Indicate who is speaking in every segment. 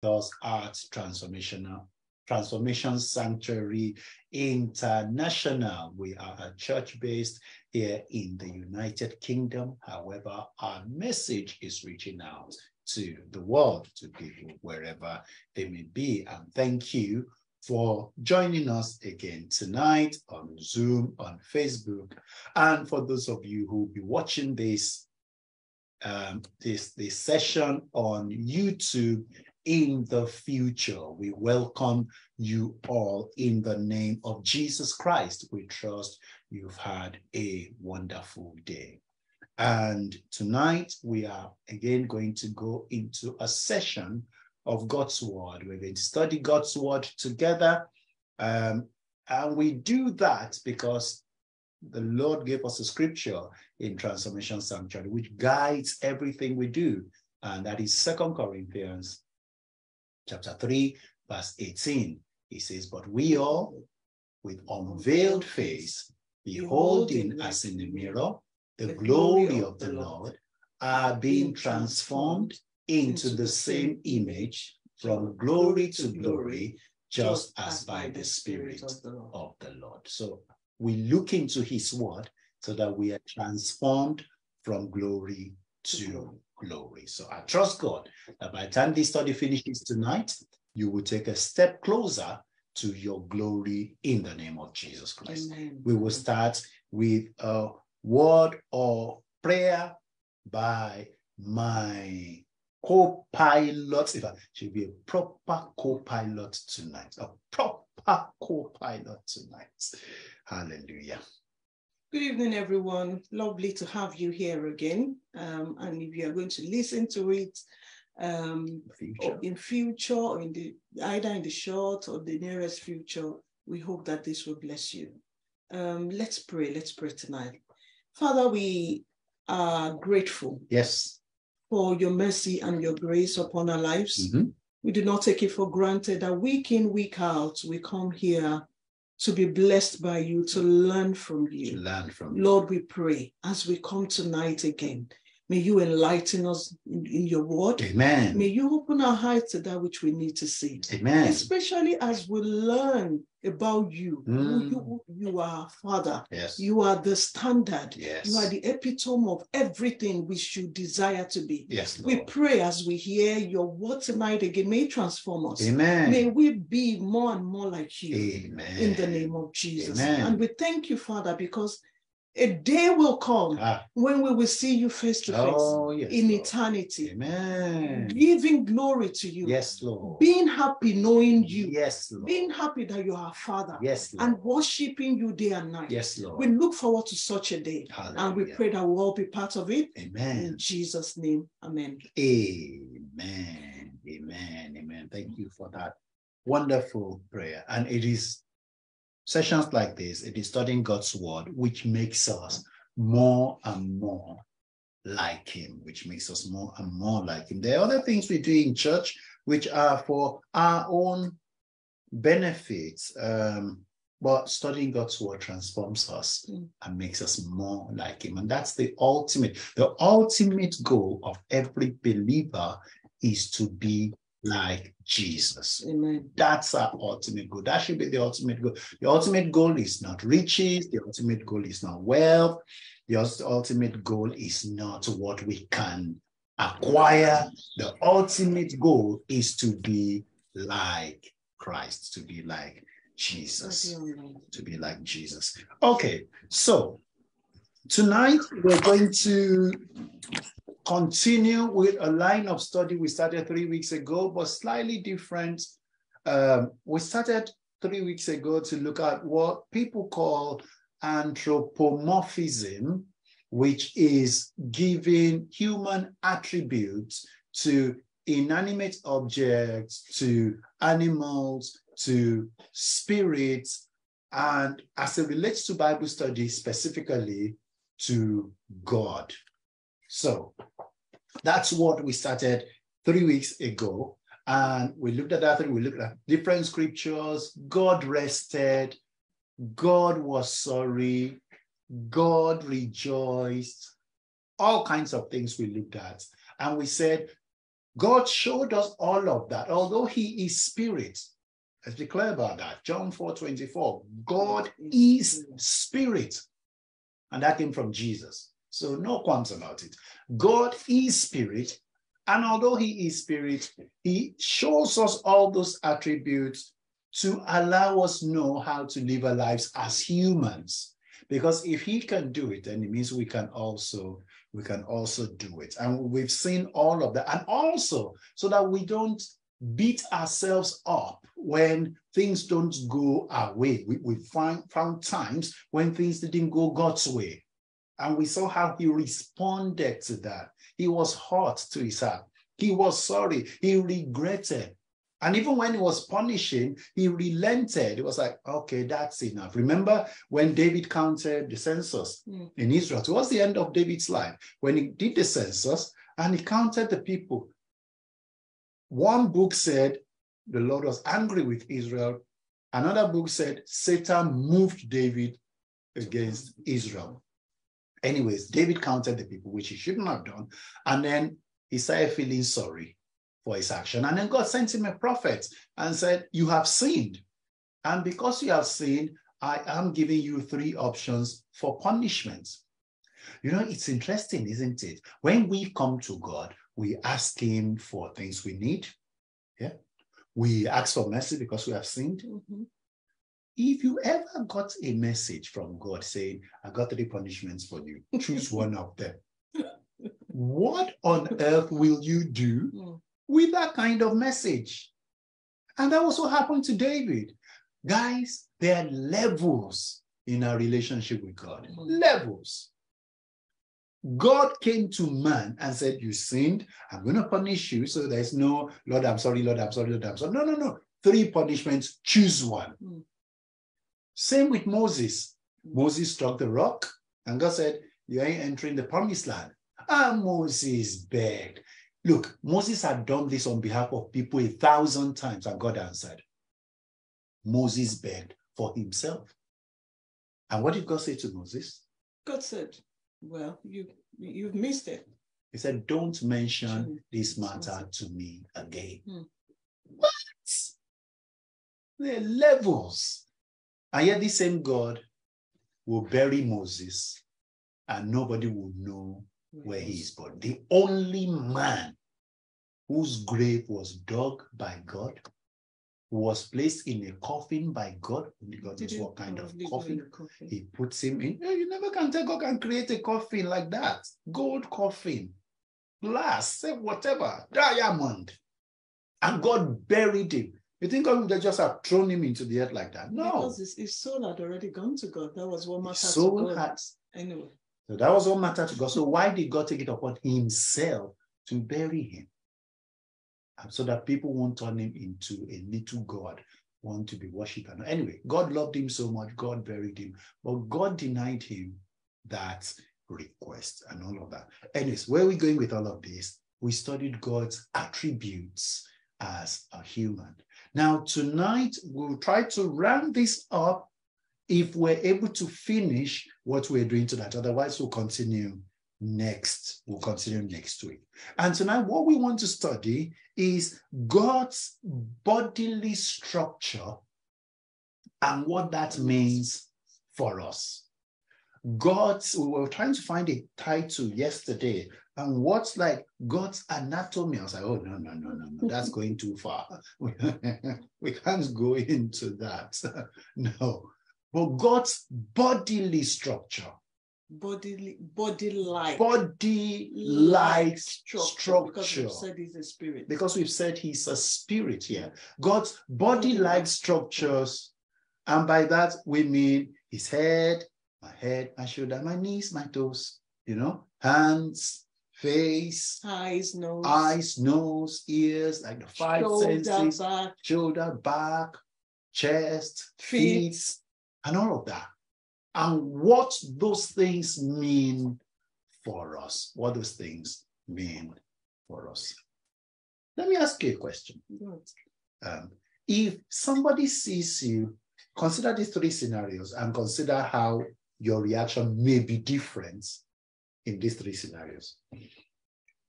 Speaker 1: Thus Art Transformational Transformation Sanctuary International. We are a church based here in the United Kingdom. However, our message is reaching out to the world, to people wherever they may be. And thank you for joining us again tonight on Zoom, on Facebook, and for those of you who will be watching this um, this this session on YouTube in the future. We welcome you all in the name of Jesus Christ. We trust you've had a wonderful day. And tonight we are again going to go into a session of God's word. We're going to study God's word together. Um, and we do that because the Lord gave us a scripture in Transformation Sanctuary, which guides everything we do. And that is Second Corinthians chapter 3, verse 18. He says, But we all, with unveiled face, beholding as in a mirror the glory of the Lord, are being transformed into the same image from glory to glory, just as by the Spirit of the Lord. So we look into his word so that we are transformed from glory to glory. So I trust God that by the time this study finishes tonight, you will take a step closer to your glory in the name of Jesus Christ. Amen. We will start with a word or prayer by my co-pilot, if I should be a proper co-pilot tonight, a proper co-pilot tonight. Hallelujah.
Speaker 2: Good evening, everyone. Lovely to have you here again. Um, and if you are going to listen to it um, future. in future, or in the either in the short or the nearest future, we hope that this will bless you. Um, let's pray. Let's pray tonight. Father, we are grateful.
Speaker 1: Yes
Speaker 2: for your mercy and your grace upon our lives. Mm-hmm. We do not take it for granted that week in, week out, we come here to be blessed by you, to learn from you.
Speaker 1: To learn from
Speaker 2: Lord, we pray as we come tonight again, May you enlighten us in, in, your word.
Speaker 1: Amen.
Speaker 2: May you open our hearts to that which we need to see.
Speaker 1: Amen.
Speaker 2: Especially as we learn about you. Mm. You, you are Father.
Speaker 1: Yes.
Speaker 2: You are the standard.
Speaker 1: Yes.
Speaker 2: You are the epitome of everything we should desire to be.
Speaker 1: Yes.
Speaker 2: Lord. We pray as we hear your word tonight again. May transform us.
Speaker 1: Amen.
Speaker 2: May we be more and more like you.
Speaker 1: Amen.
Speaker 2: In the name of Jesus.
Speaker 1: Amen.
Speaker 2: And we thank you, Father, because a day will come ah. when we will see you face to face
Speaker 1: oh, yes,
Speaker 2: in
Speaker 1: Lord.
Speaker 2: eternity.
Speaker 1: Amen.
Speaker 2: Giving glory to you.
Speaker 1: Yes, Lord.
Speaker 2: Being happy knowing you.
Speaker 1: Yes, Lord.
Speaker 2: Being happy that you are Father.
Speaker 1: Yes, Lord.
Speaker 2: And worshiping you day and night.
Speaker 1: Yes, Lord.
Speaker 2: We look forward to such a day.
Speaker 1: Hallelujah.
Speaker 2: And we pray that we'll all be part of it.
Speaker 1: Amen.
Speaker 2: In Jesus' name. Amen.
Speaker 1: Amen. Amen. Amen. Thank you for that wonderful prayer. And it is sessions like this, it is studying God's word, which makes us more and more like him, which makes us more and more like him. There are other things we do in church which are for our own benefits. Um, but studying God's word transforms us mm. and makes us more like him. And that's the ultimate, the ultimate goal of every believer is to be like Jesus.
Speaker 2: Amen.
Speaker 1: That's our ultimate goal. That should be the ultimate goal. The ultimate goal is not riches. The ultimate goal is not wealth. The ultimate goal is not what we can acquire. The ultimate goal is to be like Christ, to be like Jesus, to be like Jesus. Okay, so tonight we're going to continue with a line of study we started three weeks ago, but slightly different. Um, we started three weeks ago to look at what people call anthropomorphism, which is giving human attributes to inanimate objects, to animals, to spirits, and as it relates to Bible study, specifically to God. So that's what we started three weeks ago. And we looked at that and we looked at different scriptures. God rested. God was sorry. God rejoiced. All kinds of things we looked at. And we said God showed us all of that, although He is spirit. Let's be clear about that. John 4 24. God is spirit. And that came from Jesus. So no qualms about it. God is spirit. And although he is spirit, he shows us all those attributes to allow us know how to live our lives as humans. Because if he can do it, then it means we can also we can also do it. And we've seen all of that. And also so that we don't beat ourselves up when things don't go our way. We, we find, found times when things didn't go God's way. And we saw how he responded to that. He was hurt to his heart. He was sorry. He regretted. And even when he was punishing, he relented. It was like, okay, that's enough. Remember when David counted the census mm. in Israel? Towards the end of David's life, when he did the census and he counted the people, one book said the Lord was angry with Israel. Another book said Satan moved David against Israel. Anyways, David counted the people, which he shouldn't have done. And then he started feeling sorry for his action. And then God sent him a prophet and said, You have sinned. And because you have sinned, I am giving you three options for punishment. You know, it's interesting, isn't it? When we come to God, we ask Him for things we need. Yeah. We ask for mercy because we have sinned. Mm-hmm. If you ever got a message from God saying, I got three punishments for you, choose one of them. What on earth will you do hmm. with that kind of message? And that was what happened to David. Guys, there are levels in our relationship with God. Mm. Levels. God came to man and said, You sinned, I'm going to punish you. So there's no, Lord, I'm sorry, Lord, I'm sorry, Lord, I'm sorry. No, no, no. Three punishments, choose one. Mm. Same with Moses. Moses struck the rock, and God said, You ain't entering the promised land. And Moses begged. Look, Moses had done this on behalf of people a thousand times, and God answered. Moses begged for himself. And what did God say to Moses?
Speaker 2: God said, Well, you you've missed it.
Speaker 1: He said, Don't mention this matter to me again. Hmm. What? There are levels. And yet, the same God will bury Moses and nobody will know where he is born. The only man whose grave was dug by God, who was placed in a coffin by God. God knows what kind of coffin, coffin, he puts him in. You never can tell God can create a coffin like that. Gold coffin, glass, eh, whatever, diamond. And God buried him. You think God would have just have thrown him into the earth like that? No.
Speaker 2: Because his, his soul had already gone to God. That was what mattered his soul to God. Had, anyway.
Speaker 1: So that was what mattered to God. So why did God take it upon himself to bury him? So that people won't turn him into a little God, want to be worshipped. Anyway, God loved him so much, God buried him, but God denied him that request and all of that. Anyways, where are we going with all of this? We studied God's attributes as a human. Now, tonight, we'll try to round this up if we're able to finish what we're doing tonight. Otherwise, we'll continue next. We'll continue next week. And tonight, what we want to study is God's bodily structure and what that means for us. God's, we were trying to find a title yesterday and what's like God's anatomy? I was like, oh, no, no, no, no, no, that's going too far. we can't go into that. no. But God's bodily structure.
Speaker 2: Bodily, body like.
Speaker 1: Body like structure.
Speaker 2: Because we've said he's a spirit.
Speaker 1: Because we've said he's a spirit here. God's body like structures. And by that, we mean his head, my head, my shoulder, my knees, my toes, you know, hands, face,
Speaker 2: eyes, nose,
Speaker 1: eyes, nose, ears, like the five shoulder, senses, back. shoulder, back, chest, feet, feet, and all of that. And what those things mean for us, what those things mean for us. Let me ask you a question. Um, if somebody sees you, consider these three scenarios and consider how your reaction may be different in these three scenarios.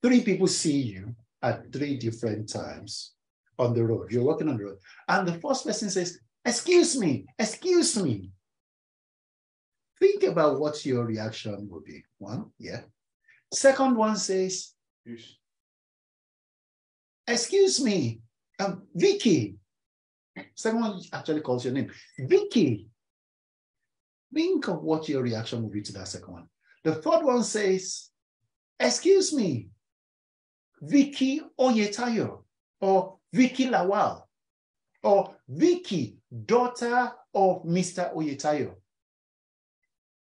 Speaker 1: Three people see you at three different times on the road. You're walking on the road. And the first person says, Excuse me, excuse me. Think about what your reaction would be. One, yeah. Second one says, Excuse me, um, Vicky. Second one actually calls your name, Vicky. Think of what your reaction would be to that second one. The third one says, Excuse me, Vicky Oyetayo or Vicky Lawal or Vicky, daughter of Mr. Oyetayo.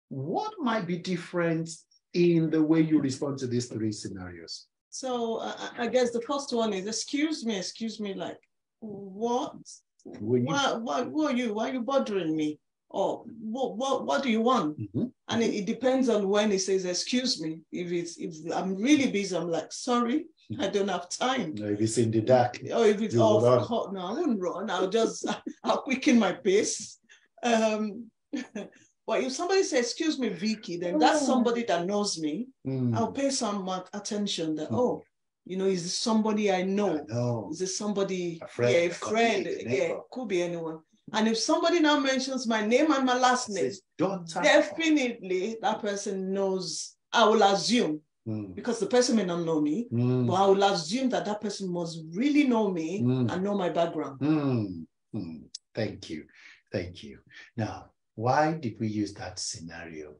Speaker 1: What might be different in the way you respond to these three scenarios?
Speaker 2: So uh, I guess the first one is, excuse me, excuse me, like, what? Why, why, who are you? Why are you bothering me? Or what, what, what do you want? Mm-hmm. And it, it, depends on when he says, excuse me. If it's, if I'm really busy, I'm like, sorry, I don't have time.
Speaker 1: No, if it's in the dark.
Speaker 2: Or if it's off, oh, no, I wouldn't run. I'll just, I'll quicken my pace. Um, but if somebody says, excuse me, Vicky, then that's oh. somebody that knows me. Mm. I'll pay some attention that, mm. oh, you know, is this somebody I know? I know. Is this somebody, a friend, yeah, a friend, yeah, could be anyone. And if somebody now mentions my name and my last name, definitely that person knows, I will assume, mm. because the person may not know me, mm. but I will assume that that person must really know me mm. and know my background.
Speaker 1: Hmm. Hmm. Thank you. Thank you. Now, why did we use that scenario?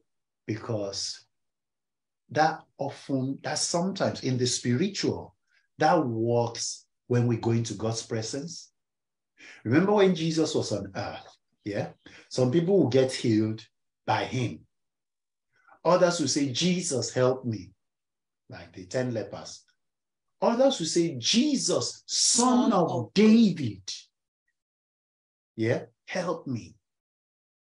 Speaker 1: Because that often, that sometimes in the spiritual, that works when we go into God's presence. Remember when Jesus was on earth? Yeah. Some people will get healed by him. Others will say, Jesus, help me, like the 10 lepers. Others will say, Jesus, son of David, yeah, help me.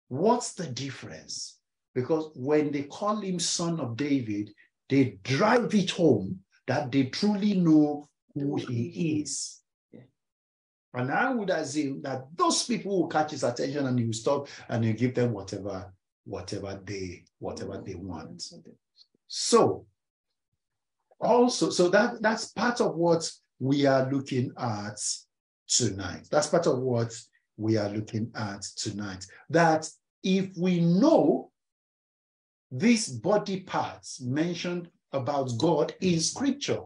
Speaker 1: What's the difference? Because when they call him son of David, they drive it home that they truly know who he is. And I would assume that those people will catch his attention and he will stop and he will give them whatever, whatever they, whatever they want. So also, so that that's part of what we are looking at tonight. That's part of what we are looking at tonight. That if we know these body parts mentioned about God in scripture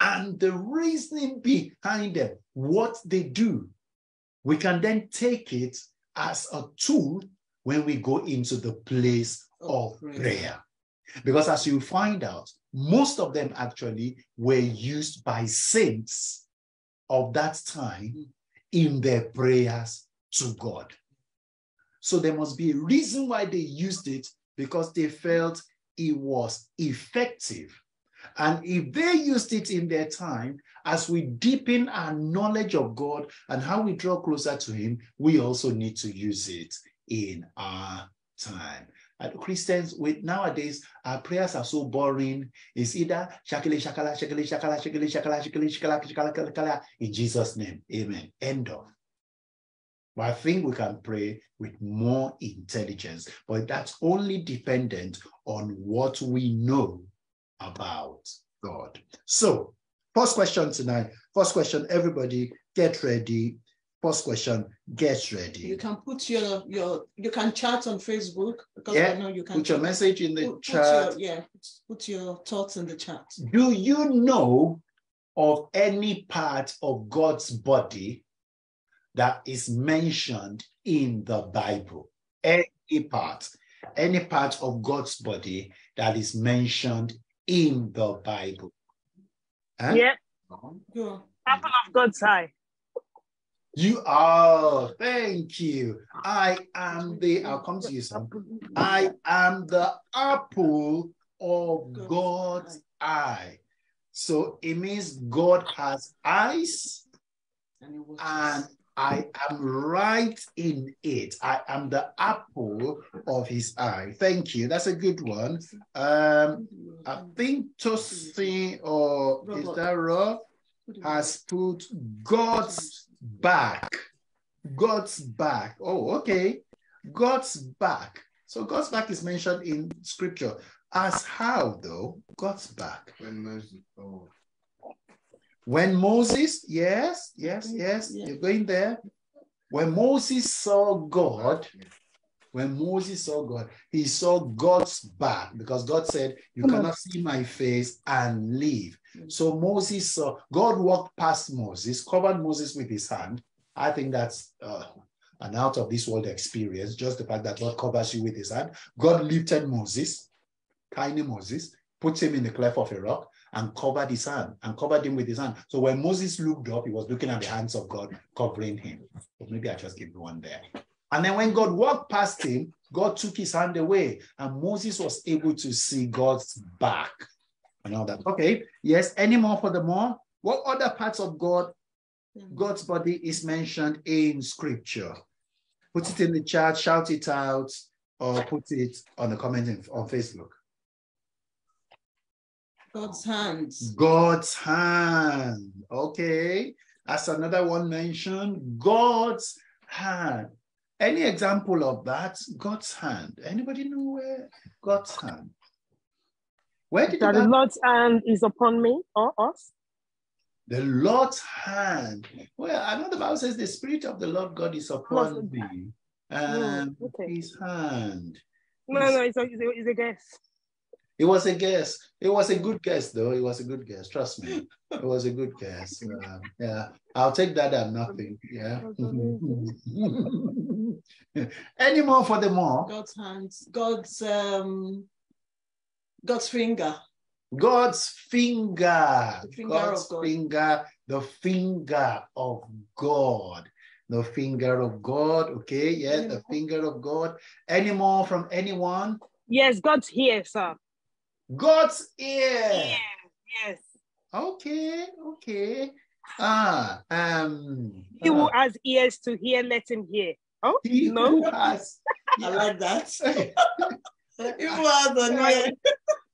Speaker 1: and the reasoning behind them, what they do, we can then take it as a tool when we go into the place of prayer. prayer. Because as you find out, most of them actually were used by saints of that time mm. in their prayers to God. So there must be a reason why they used it because they felt it was effective. And if they used it in their time, as we deepen our knowledge of God and how we draw closer to Him, we also need to use it in our time. And Christians, with nowadays, our prayers are so boring. It's either shakali shakala, shakala, shakala, shakali shakala, shakala, shakala, in Jesus' name. Amen. End of. But I think we can pray with more intelligence, but that's only dependent on what we know about God. So, first question tonight. First question, everybody get ready. First question, get ready.
Speaker 2: You can put your your you can chat on Facebook because yeah, I know you can
Speaker 1: put your message in the put, chat.
Speaker 2: Put your, yeah, put your thoughts in the chat.
Speaker 1: Do you know of any part of God's body that is mentioned in the Bible? Any part, any part of God's body that is mentioned in the Bible.
Speaker 3: Huh? Yeah. yeah. Apple of God's eye.
Speaker 1: You are, thank you. I am the, I'll come to you, son. I am the apple of God's eye. So it means God has eyes and I am right in it. I am the apple of his eye. Thank you. That's a good one. Um, I think Tosin or is that Raw has put God's back. God's back. Oh, okay. God's back. So God's back is mentioned in scripture. As how though? God's back. When Moses, yes, yes, yes, yeah. you're going there. When Moses saw God, when Moses saw God, he saw God's back because God said, You Come cannot on. see my face and live. Mm. So Moses saw God walked past Moses, covered Moses with his hand. I think that's uh, an out of this world experience, just the fact that God covers you with his hand. God lifted Moses, tiny Moses, put him in the cleft of a rock and covered his hand and covered him with his hand. So when Moses looked up, he was looking at the hands of God covering him. But maybe I just give one there. And then when God walked past him, God took his hand away, and Moses was able to see God's back and all that. Okay, yes. Any more for the more? What other parts of God, God's body is mentioned in Scripture? Put it in the chat, shout it out, or put it on the comment on Facebook.
Speaker 2: God's hand.
Speaker 1: God's hand. Okay. As another one mentioned, God's hand. Any example of that? God's hand. Anybody know where God's hand?
Speaker 3: Where did that the Lord's hand is upon me or us?
Speaker 1: The Lord's hand. Well, I know the Bible says the Spirit of the Lord God is upon me. Mm, and oh, okay. his hand.
Speaker 3: No, his... no, it's a, it's a guess.
Speaker 1: It was a guess. It was a good guess, though. It was a good guess. Trust me. It was a good guess. Uh, yeah, I'll take that and nothing. Yeah. Any more for the more?
Speaker 2: God's hands. God's um. God's finger.
Speaker 1: God's finger. finger God's God. finger. The finger of God. The finger of God. Okay. Yes, the finger of God. Any more from anyone?
Speaker 3: Yes, God's here, sir.
Speaker 1: God's ear.
Speaker 3: Yeah, yes.
Speaker 1: Okay, okay. Ah, um.
Speaker 3: He who uh, has ears to hear, let him hear. Oh,
Speaker 1: he
Speaker 3: no.
Speaker 1: Who has,
Speaker 2: I like that. he who has an ear.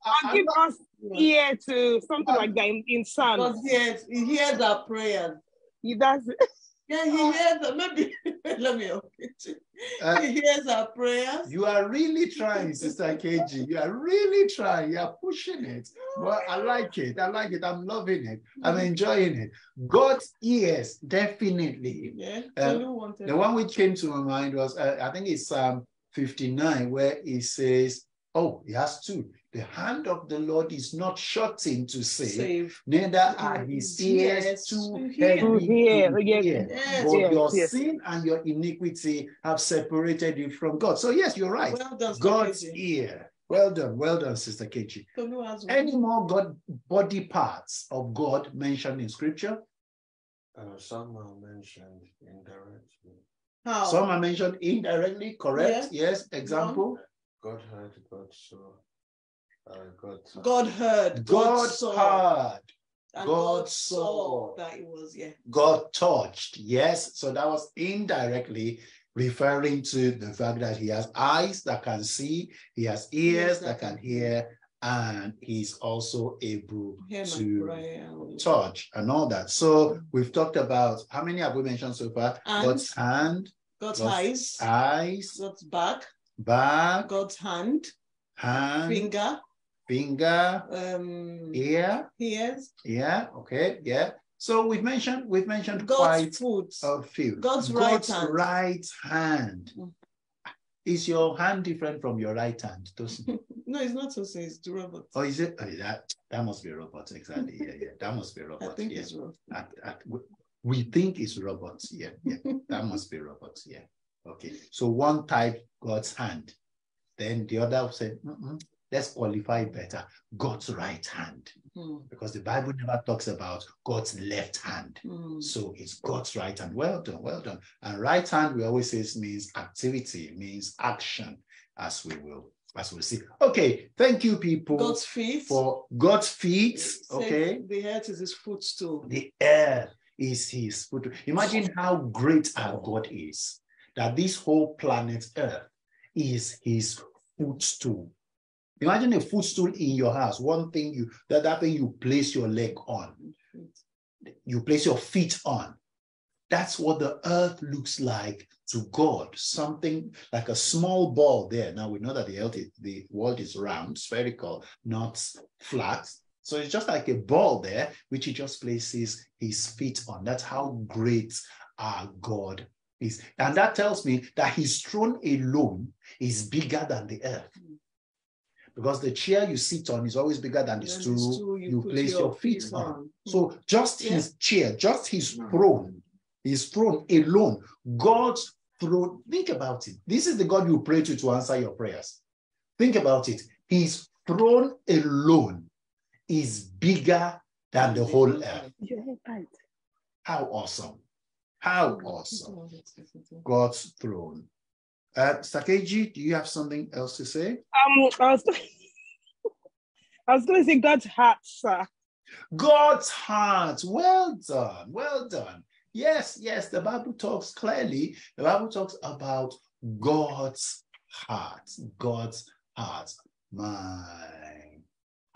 Speaker 3: I'll give us ear to something like that in, in Psalms.
Speaker 2: Yes, he hears our prayers.
Speaker 3: He does.
Speaker 2: Yeah, he hears. Maybe let me okay. Uh, he hears our prayers.
Speaker 1: You are really trying, Sister KG. You are really trying. You are pushing it. But I like it. I like it. I'm loving it. I'm mm-hmm. enjoying it. God's ears, definitely.
Speaker 2: Yeah. Um,
Speaker 1: the one which came to my mind was uh, I think it's Psalm um, 59, where he says, "Oh, he has two. The hand of the Lord is not shortened to save, save. neither are his ears yes. too heavy to hear. Yes. Yes. But your sin and your iniquity have separated you from God. So yes, you're right. Well done, God's ear. Well done, well done, Sister Kechi. Any more God body parts of God mentioned in Scripture?
Speaker 4: Uh, some are mentioned indirectly.
Speaker 1: How? Some are mentioned indirectly, correct? Yeah. Yes. Example?
Speaker 4: God heard, God saw. Uh, God,
Speaker 2: God heard.
Speaker 1: God, God saw. heard.
Speaker 2: And God, saw that it was, yeah.
Speaker 1: God touched, yes. So that was indirectly referring to the fact that he has eyes that can see, he has ears that, can hear, and he's also able to touch and all that. So we've talked about how many have we mentioned so far? And God's hand,
Speaker 2: God's, God's eyes,
Speaker 1: eyes,
Speaker 2: God's back,
Speaker 1: back,
Speaker 2: God's hand,
Speaker 1: hand,
Speaker 2: finger,
Speaker 1: finger,
Speaker 2: um,
Speaker 1: ear,
Speaker 2: ears.
Speaker 1: Yeah. Okay. Yeah. So we've mentioned we've mentioned
Speaker 2: God's foot.
Speaker 1: a few.
Speaker 2: God's,
Speaker 1: God's
Speaker 2: right hand.
Speaker 1: Right hand. Mm. Is your hand different from your right hand,
Speaker 2: no, it's not so. it's the robot.
Speaker 1: Oh, is it? Oh, that that must be a robot, exactly. Yeah, yeah. That must be a robot.
Speaker 2: I think
Speaker 1: yeah.
Speaker 2: it's robot.
Speaker 1: At, at, we think it's robots. Yeah, yeah. that must be robots. Yeah. Okay. So one type God's hand, then the other said, mm -mm, let's qualify better God's right hand. Mm. Because the Bible never talks about God's left hand. Mm. So it's God's right hand. Well done, well done. And right hand, we always say means activity, means action, as we will as we'll see. Okay, thank you, people.
Speaker 2: God's feet.
Speaker 1: For God's feet. Okay.
Speaker 2: The earth is his footstool.
Speaker 1: The earth is his footstool. Imagine how great our God is. That this whole planet Earth is his footstool. Imagine a footstool in your house. One thing you that, that thing you place your leg on, you place your feet on. That's what the earth looks like to God. Something like a small ball there. Now we know that the earth, is, the world is round, spherical, not flat. So it's just like a ball there, which he just places his feet on. That's how great our God is. And that tells me that his throne alone is bigger than the earth. Because the chair you sit on is always bigger than the stool you, you place your, your feet on. on. So just yeah. his chair, just his throne, his throne alone, God's throne. Think about it. This is the God you pray to to answer your prayers. Think about it. His throne alone is bigger than the whole earth. How awesome. How awesome. God's throne. Uh, Sakeji, do you have something else to say?
Speaker 3: Um, I was, I was going to say God's heart, sir.
Speaker 1: God's heart. Well done. Well done. Yes, yes, the Bible talks clearly. The Bible talks about God's heart. God's heart. My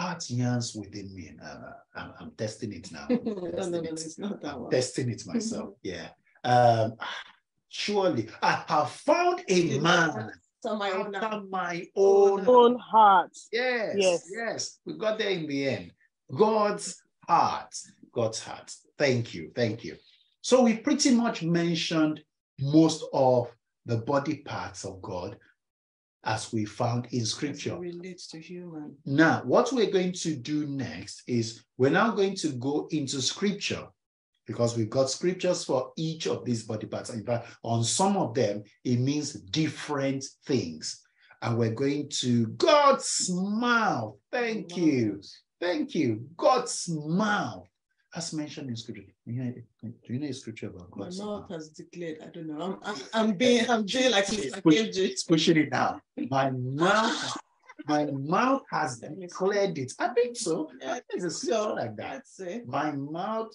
Speaker 1: heart yearns within me. Uh, I'm, I'm, testing it now. I'm
Speaker 2: no, no, no, it's not that
Speaker 1: I'm
Speaker 2: one.
Speaker 1: testing it myself. yeah. Um, surely I have found a man
Speaker 2: so my own,
Speaker 1: after my own,
Speaker 3: own heart.
Speaker 1: Yes, yes, yes. We got there in the end. God's heart. God's heart. Thank you. Thank you. So we pretty much mentioned most of the body parts of God as we found in scripture. It
Speaker 2: relates to human.
Speaker 1: Now, what we're going to do next is we're now going to go into scripture because we've got scriptures for each of these body parts. In fact, on some of them, it means different things. And we're going to God's mouth. Thank you. Thank you. God's mouth. As mentioned in scripture. Do you know, do you know a scripture about
Speaker 2: God's My mouth has declared. I don't know. I'm, I'm, I'm being, I'm doing like,
Speaker 1: it's, push, it's pushing it down. My mouth my mouth has declared it. I think so. Yeah, I think it's so, like that. My mouth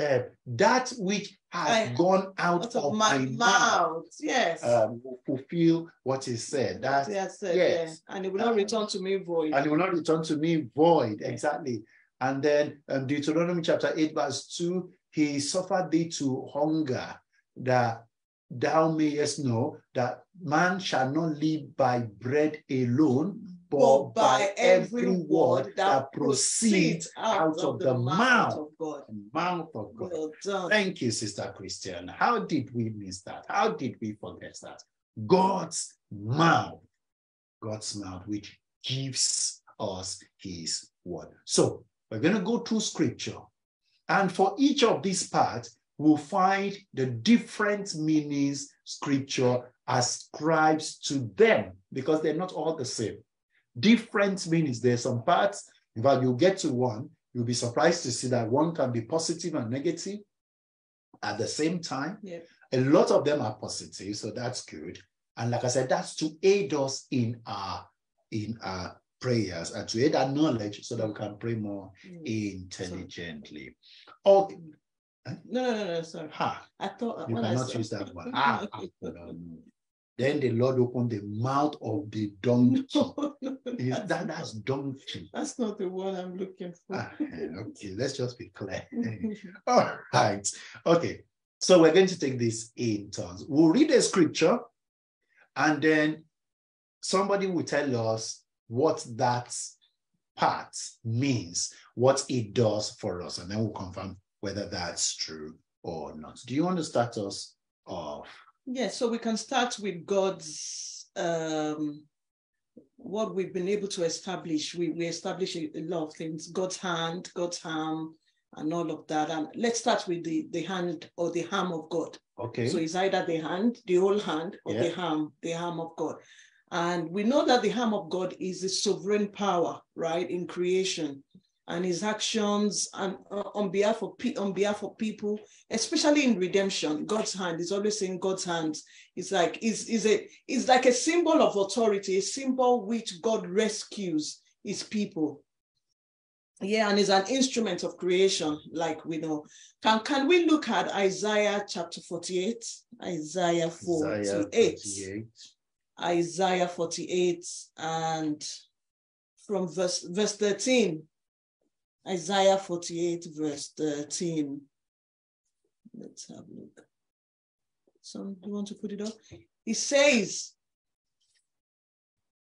Speaker 1: uh, that which has I, gone out of, my, my, mouth,
Speaker 2: yes,
Speaker 1: um, will fulfill what is said. That
Speaker 2: yes, yes, yes, and it will not return to me void.
Speaker 1: And it will not return to me void. Exactly. And then um, Deuteronomy chapter eight, verse two, he suffered thee to hunger, that thou mayest know that man shall not live by bread alone, but by every word that proceeds out of the mouth of God. Mouth of God. Well Thank you, Sister Christian. How did we miss that? How did we forget that? God's mouth, God's mouth, which gives us his word. So we're going to go through scripture. And for each of these parts, we'll find the different meanings scripture ascribes to them because they're not all the same different meanings. There's some parts, in fact, you'll get to one, you'll be surprised to see that one can be positive and negative at the same time.
Speaker 2: Yeah.
Speaker 1: A lot of them are positive, so that's good. And like I said, that's to aid us in our in our prayers and to aid our knowledge so that we can pray more mm. intelligently. Okay.
Speaker 2: No, no, no, no, sorry.
Speaker 1: Ha.
Speaker 2: I thought
Speaker 1: you cannot use that one. ah, then the Lord opened the mouth of the donkey. That's that, that's donkey.
Speaker 2: That's not the one I'm looking for. Ah,
Speaker 1: okay, let's just be clear. All right. Okay. So we're going to take this in turns. We'll read a scripture and then somebody will tell us what that part means, what it does for us, and then we'll confirm whether that's true or not. Do you want to start us off?
Speaker 2: Yes, so we can start with God's um, what we've been able to establish. We we establish a, a, lot of things: God's hand, God's arm, and all of that. And let's start with the the hand or the arm of God.
Speaker 1: Okay.
Speaker 2: So it's either the hand, the whole hand, or yeah. the arm, the arm of God. And we know that the arm of God is the sovereign power, right, in creation and his actions and uh, on behalf of on behalf of people, especially in redemption. God's hand is always in God's hands. It's like is is a it's like a symbol of authority, a symbol which God rescues his people. Yeah, and is an instrument of creation, like we know. Can can we look at Isaiah chapter 48? Isaiah 48. Isaiah 48, Isaiah 48 and from verse verse 13 Isaiah 48, verse 13. Let's have a look. Some, do you want to put it up? It says,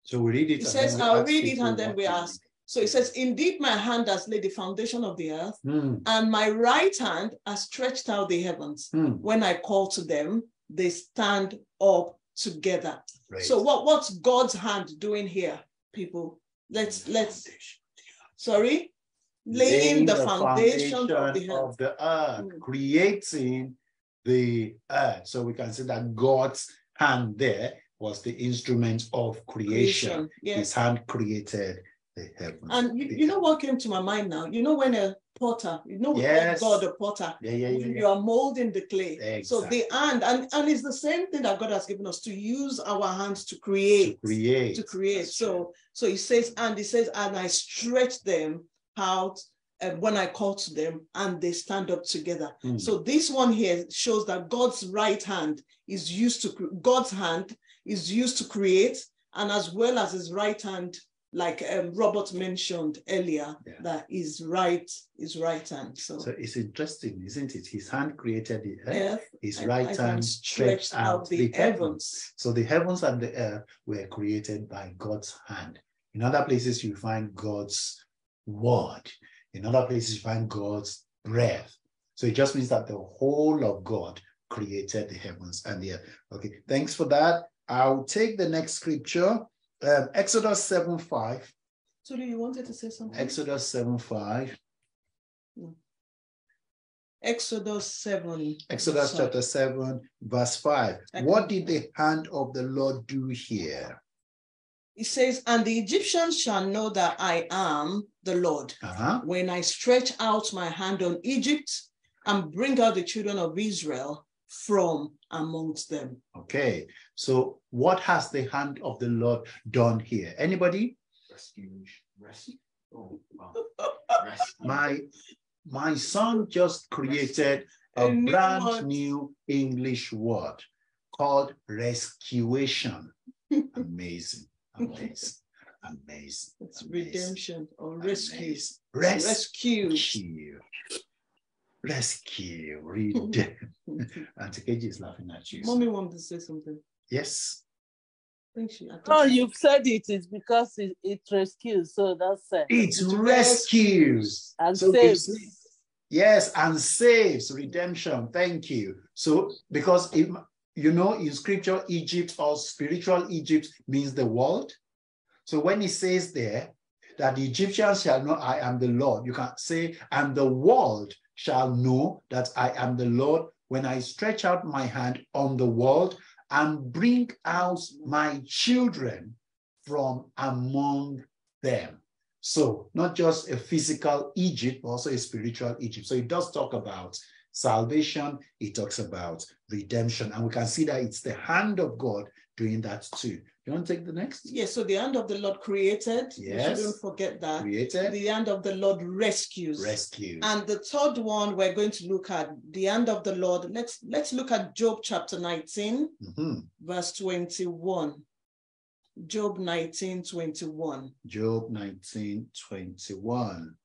Speaker 1: so we read it.
Speaker 2: It says, I'll read it and then we ask. So it says, Indeed, my hand has laid the foundation of the earth,
Speaker 1: Mm,
Speaker 2: and my right hand has stretched out the heavens.
Speaker 1: mm.
Speaker 2: When I call to them, they stand up together.
Speaker 1: Right.
Speaker 2: So what, what's God's hand doing here, people? Let's let's sorry, laying, the, foundation, of the earth.
Speaker 1: of the earth,
Speaker 2: Mm.
Speaker 1: creating the earth. So we can see that God's hand there was the instrument of creation.
Speaker 2: Creation, yes.
Speaker 1: His hand created the heavens.
Speaker 2: And you, you know what came to my mind now? You know when a potter, you know
Speaker 1: Yes.
Speaker 2: God a potter.
Speaker 1: Yeah, yeah, yeah.
Speaker 2: You are molding the clay. So the hand, and, and it's the same thing that God has given us to use our hands to create.
Speaker 1: To
Speaker 2: create. To create.
Speaker 1: That's true.
Speaker 2: So so he says, and he says, and I stretch them out uh, when I call to them, and they stand up together.
Speaker 1: Mm.
Speaker 2: So this one here shows that God's right hand is used to God's hand is used to create, and as well as his right hand, like um, Robert mentioned earlier,
Speaker 1: Yeah.
Speaker 2: that is right is right hand. So,
Speaker 1: So it's interesting, isn't it? His hand created the earth,
Speaker 2: earth
Speaker 1: his right
Speaker 2: right
Speaker 1: hand stretched out the heavens. So the heavens and the earth were created by God's hand. In other places, you find God's word. In other places, you find God's breath. So it just means that the whole of God created the heavens and the earth. Okay, thanks for that. I'll take the next scripture, um, Exodus 7 5.
Speaker 2: So, do you wanted to say something?
Speaker 1: Exodus 7 5.
Speaker 2: Exodus 7.
Speaker 1: Exodus
Speaker 2: Sorry.
Speaker 1: chapter 7, verse 5.
Speaker 2: Okay.
Speaker 1: What did the hand of the Lord do here?
Speaker 2: It says, And the Egyptians shall know that I am the Lord
Speaker 1: Uh-huh.
Speaker 2: when I stretch out my hand on Egypt and bring out the children of Israel from amongst them.
Speaker 1: Okay. So what has the hand of the Lord done here? Anybody?
Speaker 4: Rescue. Rescue. Oh, wow. Rescue.
Speaker 1: My my son just created a,
Speaker 2: A new
Speaker 1: brand
Speaker 2: word.
Speaker 1: new English word called rescuation. Amazing. Amazing. Amazing.
Speaker 2: It's
Speaker 1: amazing,
Speaker 2: redemption or rescue.
Speaker 1: Res-
Speaker 2: Rescue.
Speaker 1: rescue. Rescue. Redemption. Auntie KG is laughing at you.
Speaker 2: Mommy wanted to say something.
Speaker 1: Yes.
Speaker 2: I she. I
Speaker 5: No,
Speaker 2: she-
Speaker 5: you've said it. It's because it, it rescues. So that's it.
Speaker 1: It
Speaker 2: It
Speaker 1: rescues.
Speaker 5: And
Speaker 1: So
Speaker 5: saves.
Speaker 1: Yes, and saves redemption. Thank you. So, because it, you know, in scripture, Egypt or spiritual Egypt means the world. So, when it says there that the Egyptians shall know I am the Lord, you can say, and the world shall know that I am the Lord when I stretch out my hand on the world and bring out my children from among them. So not just a physical Egypt, but also a spiritual Egypt. So it does talk about salvation, it talks about redemption, and we can see that it's the hand of God doing that too. Do you want to take the next?
Speaker 2: Yes, so the hand of the Lord created.
Speaker 1: Yes.
Speaker 2: don't forget that.
Speaker 1: Created,
Speaker 2: The hand of the Lord rescues.
Speaker 1: rescue.
Speaker 2: And the third one we're going to look at the hand of the Lord. Let's let's look at Job chapter 19,
Speaker 1: Mhm.
Speaker 2: verse 21. Job 19, 21.
Speaker 1: Job 19, 21.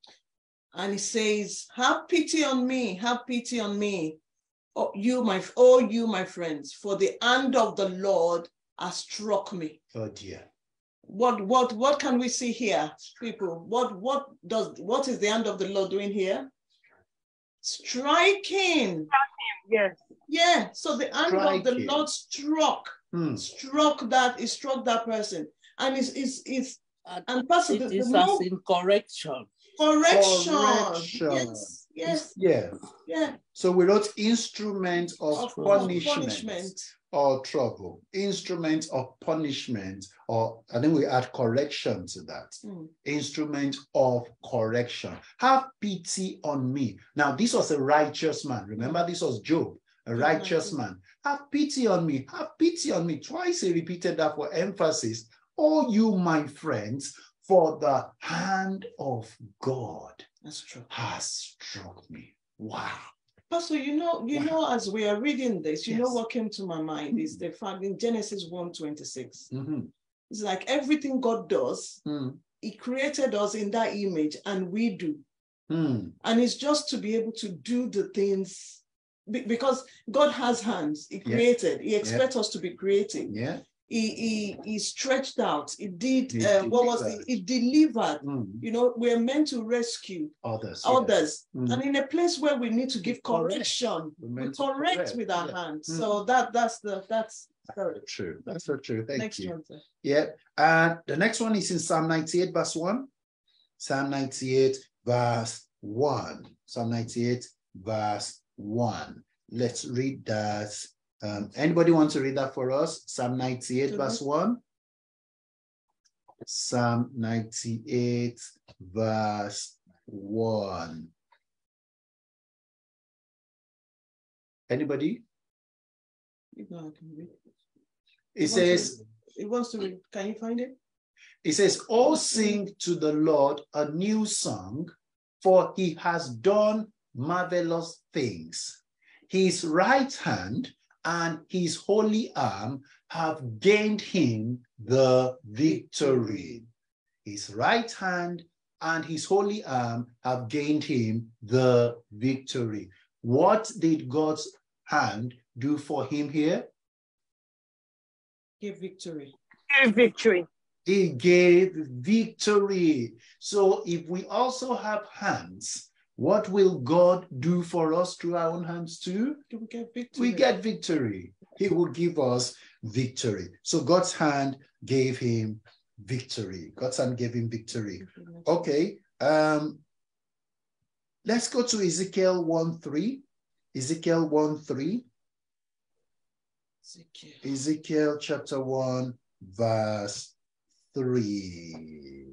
Speaker 2: And he says, Have pity on me, have pity on me. Oh, you, my oh, you, my friends, for the hand of the Lord has struck me.
Speaker 1: Oh dear.
Speaker 2: What what what can we see here, people? What what does what is the hand of the Lord doing here? Striking.
Speaker 3: Yes.
Speaker 2: Yeah. So the hand of the Lord struck,
Speaker 1: Hmm.
Speaker 2: struck that, it struck that person. And it's it's it's
Speaker 5: And
Speaker 2: and Pastor,
Speaker 5: it
Speaker 2: the, the
Speaker 5: is
Speaker 2: more
Speaker 5: in correction.
Speaker 2: Correction.
Speaker 1: Correction.
Speaker 2: Yes, yes,
Speaker 1: Yeah.
Speaker 2: yeah.
Speaker 1: So we wrote instrument of,
Speaker 2: Of
Speaker 1: punishment,
Speaker 2: punishment.
Speaker 1: or trouble, instrument of punishment, or I think we add correction to that.
Speaker 2: Mm.
Speaker 1: Instrument of correction. Have pity on me. Now, this was a righteous man. Remember, this was Job, a righteous
Speaker 2: 19.
Speaker 1: man. Have pity on me. Have pity on me. Twice he repeated that for emphasis. All you, my friends, for the hand of God
Speaker 2: That's true.
Speaker 1: has struck me. Wow.
Speaker 2: Pastor, you know, you
Speaker 1: Wow.
Speaker 2: know, as we are reading this, you know what came to my mind is the fact in Genesis 1 26.
Speaker 1: Mhm.
Speaker 2: It's like everything God does,
Speaker 1: Mm,
Speaker 2: He created us in that image, and we do.
Speaker 1: mm,
Speaker 2: And it's just to be able to do the things because God has hands. He
Speaker 1: Yeah.
Speaker 2: created, He expects us to be creative.
Speaker 1: yeah.
Speaker 2: He, he, he stretched out. He did,
Speaker 1: He
Speaker 2: uh, what was it? He delivered.
Speaker 1: Mm,
Speaker 2: You know, we're meant to rescue
Speaker 1: Others. yes.
Speaker 2: others.
Speaker 1: Mm.
Speaker 2: And in a place where we need to give
Speaker 1: Correct.
Speaker 2: correction, we correct
Speaker 1: correct,
Speaker 2: with our
Speaker 1: yeah.
Speaker 2: hands.
Speaker 1: Mm.
Speaker 2: So that that's the that's
Speaker 1: Very true. That's so true. Thank
Speaker 2: next
Speaker 1: you.
Speaker 2: one. sir.
Speaker 1: Yeah. And the next one is in Psalm 98, verse 1. Psalm 98, verse 1. Psalm 98, verse 1. Let's read that. Um, anybody want to read that for us? Psalm 98,
Speaker 2: Mhm.
Speaker 1: verse 1. Psalm 98, verse 1. Anybody?
Speaker 2: You know, I can read.
Speaker 1: It
Speaker 2: wants to
Speaker 1: says,
Speaker 2: It wants to read. Can you find it?
Speaker 1: It says, Oh, sing to the Lord a new song, for he has done marvelous things. His right hand and his holy arm have gained him the victory. His right hand and his holy arm have gained him the victory. What did God's hand do for him here?
Speaker 2: Give victory.
Speaker 3: Give victory.
Speaker 1: He gave victory. So if we also have hands, what will God do for us through our own hands too?
Speaker 2: Do we get victory?
Speaker 1: We get victory. He will give us victory. So God's hand gave him victory. God's hand gave him victory. Okay. Um, let's go to Ezekiel 1 3. Ezekiel 1 3.
Speaker 2: Ezekiel.
Speaker 1: Ezekiel chapter 1, verse 3.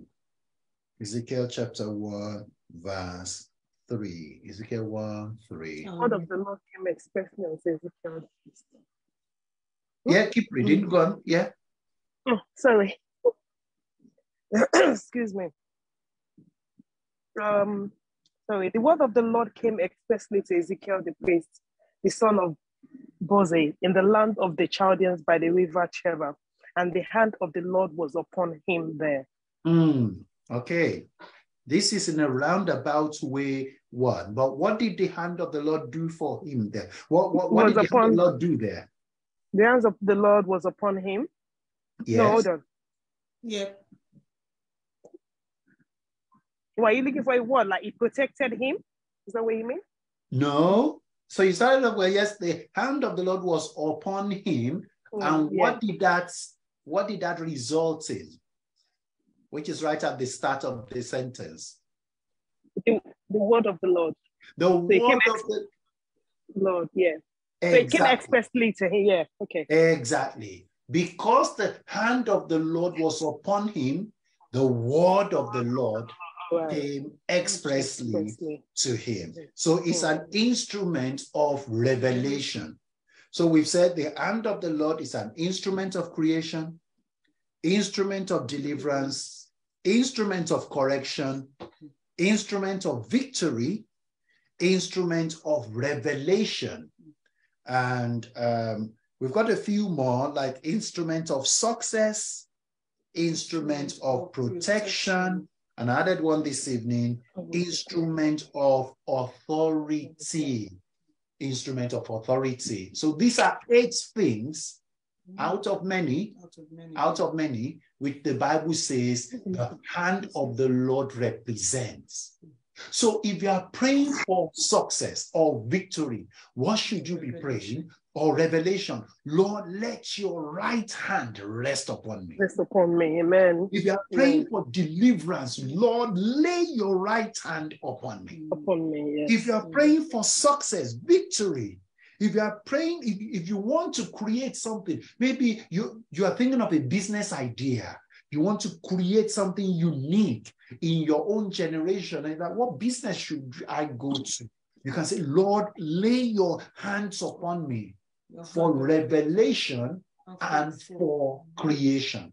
Speaker 1: Ezekiel chapter 1, verse 3. Ezekiel 1, 3.
Speaker 2: Um,
Speaker 3: Word of the Lord came expressly and says, Ezekiel.
Speaker 1: Yeah, keep reading. Go on. Yeah.
Speaker 3: Oh, sorry. Excuse me. Um, sorry. The word of the Lord came expressly to Ezekiel the priest, the son of Buzi, in the land of the Chaldeans by the river Chebar, and the hand of the Lord was upon him there.
Speaker 1: Hmm. okay. This is in a roundabout way one. But what did the hand of the Lord do for him there? What, what, what did the hand
Speaker 3: upon-
Speaker 1: of the Lord do there?
Speaker 3: The hands of the Lord was upon him.
Speaker 1: Yes.
Speaker 3: No, hold on.
Speaker 2: Yeah.
Speaker 3: Were you looking for a word like he protected him? Is that what you mean?
Speaker 1: No. So you started off where yes, the hand of the Lord was upon him, and
Speaker 3: Mm, yeah.
Speaker 1: what did that what did that result in? Which is right at the start of the sentence.
Speaker 3: The, word of the Lord.
Speaker 1: The
Speaker 3: it
Speaker 1: word of the
Speaker 3: Lord, yeah. So it came
Speaker 1: exactly,
Speaker 3: expressly to him. Yeah, okay.
Speaker 1: exactly. Because the hand of the Lord was upon him, the word of the Lord
Speaker 3: right.
Speaker 1: came expressly
Speaker 3: Expressly.
Speaker 1: to him. So it's an instrument of revelation. So we've said the hand of the Lord is an instrument of creation, instrument of deliverance, instrument of correction, instrument of victory, instrument of revelation. And um, we've got a few more like instrument of success, instrument of protection, and I added one this evening, instrument of authority. Instrument of authority. So these are eight things Mm-hmm. out of many,
Speaker 2: Out of many.
Speaker 1: out of many, which the Bible says mm-hmm. the hand of the Lord represents. So if you are praying for success or victory, what should you be praying? Or revelation, Lord, let your right hand rest upon me.
Speaker 3: Rest upon me. Amen.
Speaker 1: If you are praying for deliverance, Lord, lay your right hand upon me.
Speaker 3: Upon me. Yes.
Speaker 1: If you are praying for success, victory, if you are praying, if, if you want to create something, maybe you, you are thinking of a business idea, you want to create something unique in your own generation, and that what business should I go to? You can say, Lord, lay your hands upon me
Speaker 2: Your
Speaker 1: for revelation and
Speaker 2: for
Speaker 1: for creation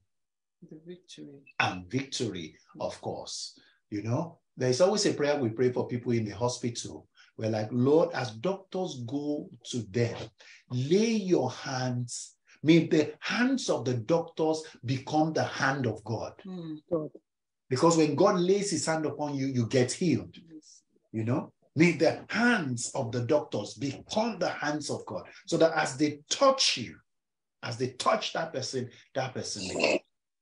Speaker 2: the victory.
Speaker 1: and victory, of course. You know, there's always a prayer we pray for people in the hospital. We're like, Lord, as doctors go to them, lay your hands, may the hands of the doctors become the hand of God.
Speaker 2: Hmm.
Speaker 3: God.
Speaker 1: Because when God lays his hand upon you, you get healed,
Speaker 2: Yes.
Speaker 1: you know? May the hands of the doctors become the hands of God so that as they touch you, As they touch that person, that person becomes.